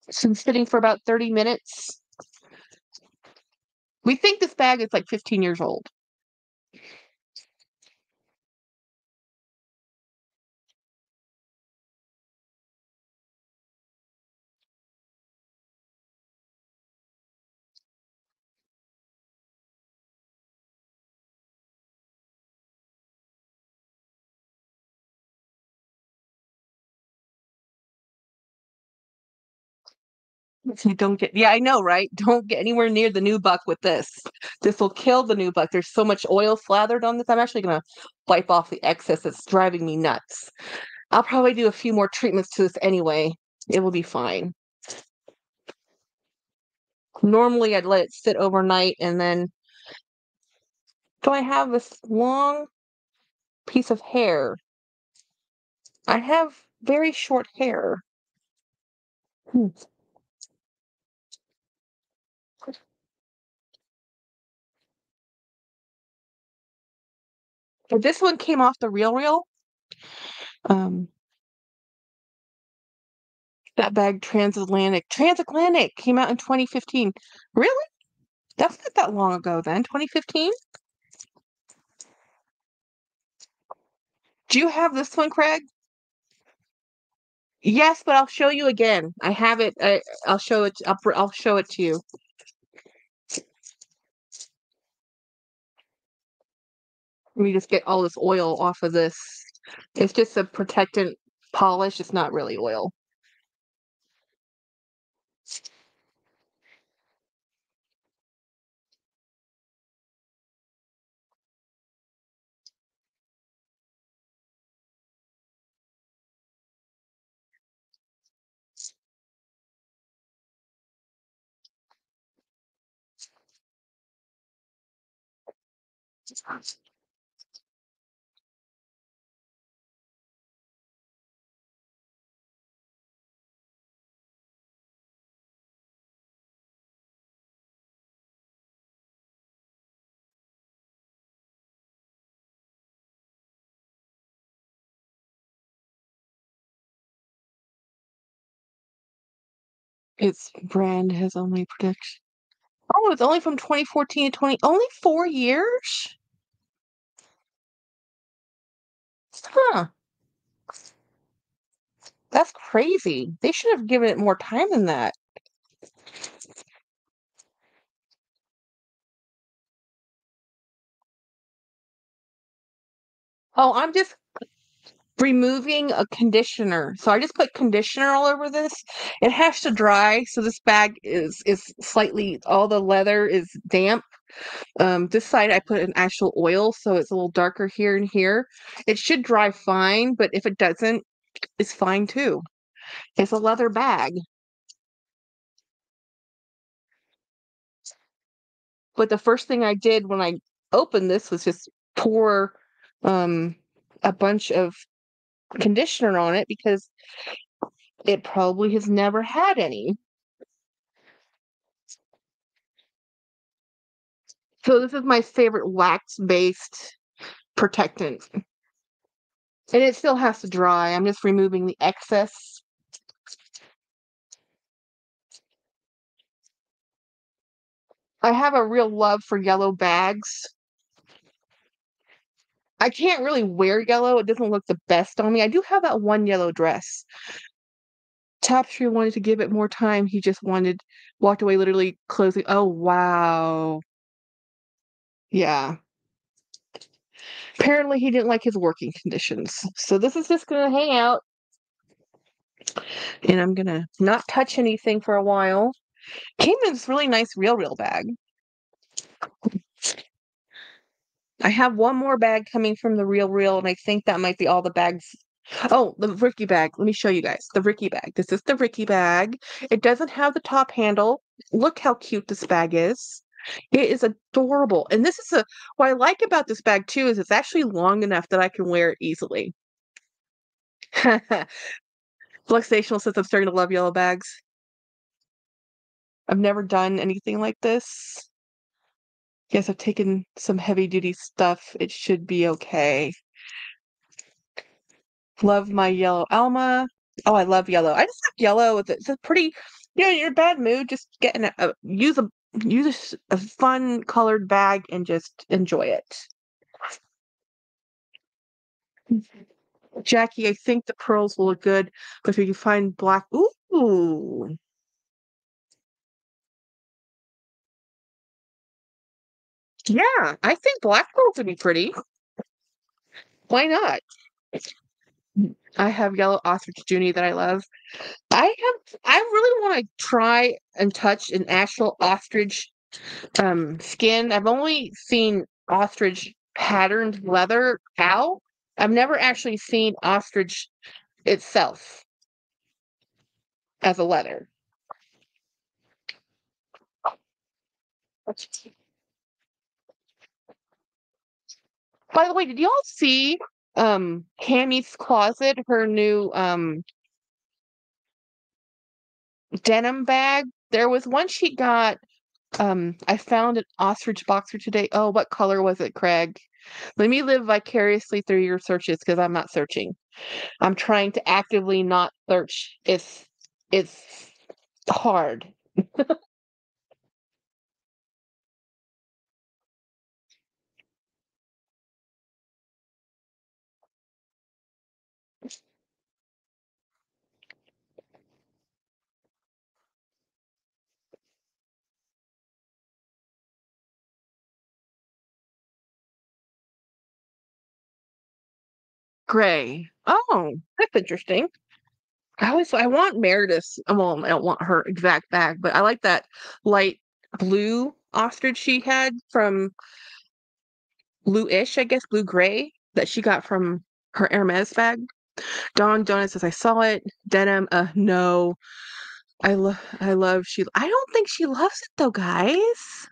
It's been sitting for about 30 minutes. We think this bag is like 15 years old. You don't get, yeah, I know, right? Don't get anywhere near the nubuck with this. This will kill the nubuck. There's so much oil slathered on this. I'm actually going to wipe off the excess. It's driving me nuts. I'll probably do a few more treatments to this anyway. It will be fine. Normally, I'd let it sit overnight and then. Do I have this long piece of hair? I have very short hair. Hmm. This one came off the Real Real. Um, that bag transatlantic transatlantic came out in 2015 really? That's not that long ago then 2015 do you have this one craig? Yes but i'll show you again. I have it I, i'll show it I'll, I'll show it to you let me just get all this oil off of this. It's just a protectant polish it's not really oil its brand has only production. oh it's only from 2014 to 20 only four years huh That's crazy. They should have given it more time than that. Oh, I'm just removing a conditioner. So I just put conditioner all over this. It has to dry, so this bag is is slightly all the leather is damp. Um, this side I put an actual oil, so it's a little darker here and here. It should dry fine, but if it doesn't, it's fine too. It's a leather bag. But the first thing I did when I opened this was just pour um, a bunch of conditioner on it because it probably has never had any. So this is my favorite wax-based protectant. And it still has to dry. I'm just removing the excess. I have a real love for yellow bags. I can't really wear yellow. It doesn't look the best on me. I do have that one yellow dress. Tapestry wanted to give it more time. He just wanted walked away literally closing. Oh wow. Yeah. Apparently he didn't like his working conditions. So this is just gonna hang out. And I'm gonna not touch anything for a while. Came in this really nice Real Real bag. I have one more bag coming from the Real Real, and I think that might be all the bags. Oh, the Ricky bag. Let me show you guys the Ricky bag. This is the Ricky bag. It doesn't have the top handle. Look how cute this bag is. It is adorable. And this is a what I like about this bag too is it's actually long enough that I can wear it easily. Fluxational says I'm starting to love yellow bags. I've never done anything like this. Yes, I've taken some heavy duty stuff. It should be okay. Love my yellow Alma. Oh, I love yellow. I just have yellow. It's a, it's a pretty, you know, you're in bad mood. Just getting a, a use a use a fun colored bag and just enjoy it. Jackie, I think the pearls will look good, but if you find black, ooh, yeah, I think black pearls would be pretty. Why not? I have yellow ostrich Junie that I love. I have I really want to try and touch an actual ostrich um skin. I've only seen ostrich patterned leather cow. I've never actually seen ostrich itself as a leather. By the way, did y'all see um Cammie's closet, her new um denim bag? There was one she got um I found an ostrich boxer today. Oh, what color was it, Craig? Let me live vicariously through your searches because I'm not searching. I'm trying to actively not search. It's it's hard. Gray. Oh, that's interesting. I always I want Meredith's well, I don't want her exact bag, but I like that light blue ostrich she had from blue-ish, I guess, blue-gray that she got from her Hermes bag. Dawn Donut says, I saw it. Denim, uh, no. I love I love she I don't think she loves it though, guys.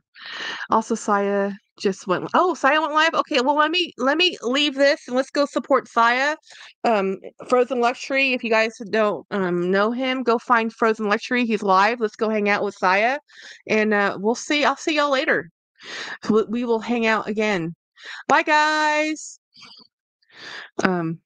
Also, Saya just went oh, Saya went live? Okay, well let me let me leave this and let's go support Saya. Um Frozen Luxury. If you guys don't um know him, go find Frozen Luxury. He's live. Let's go hang out with Saya. And uh we'll see. I'll see y'all later. We will hang out again. Bye guys. Um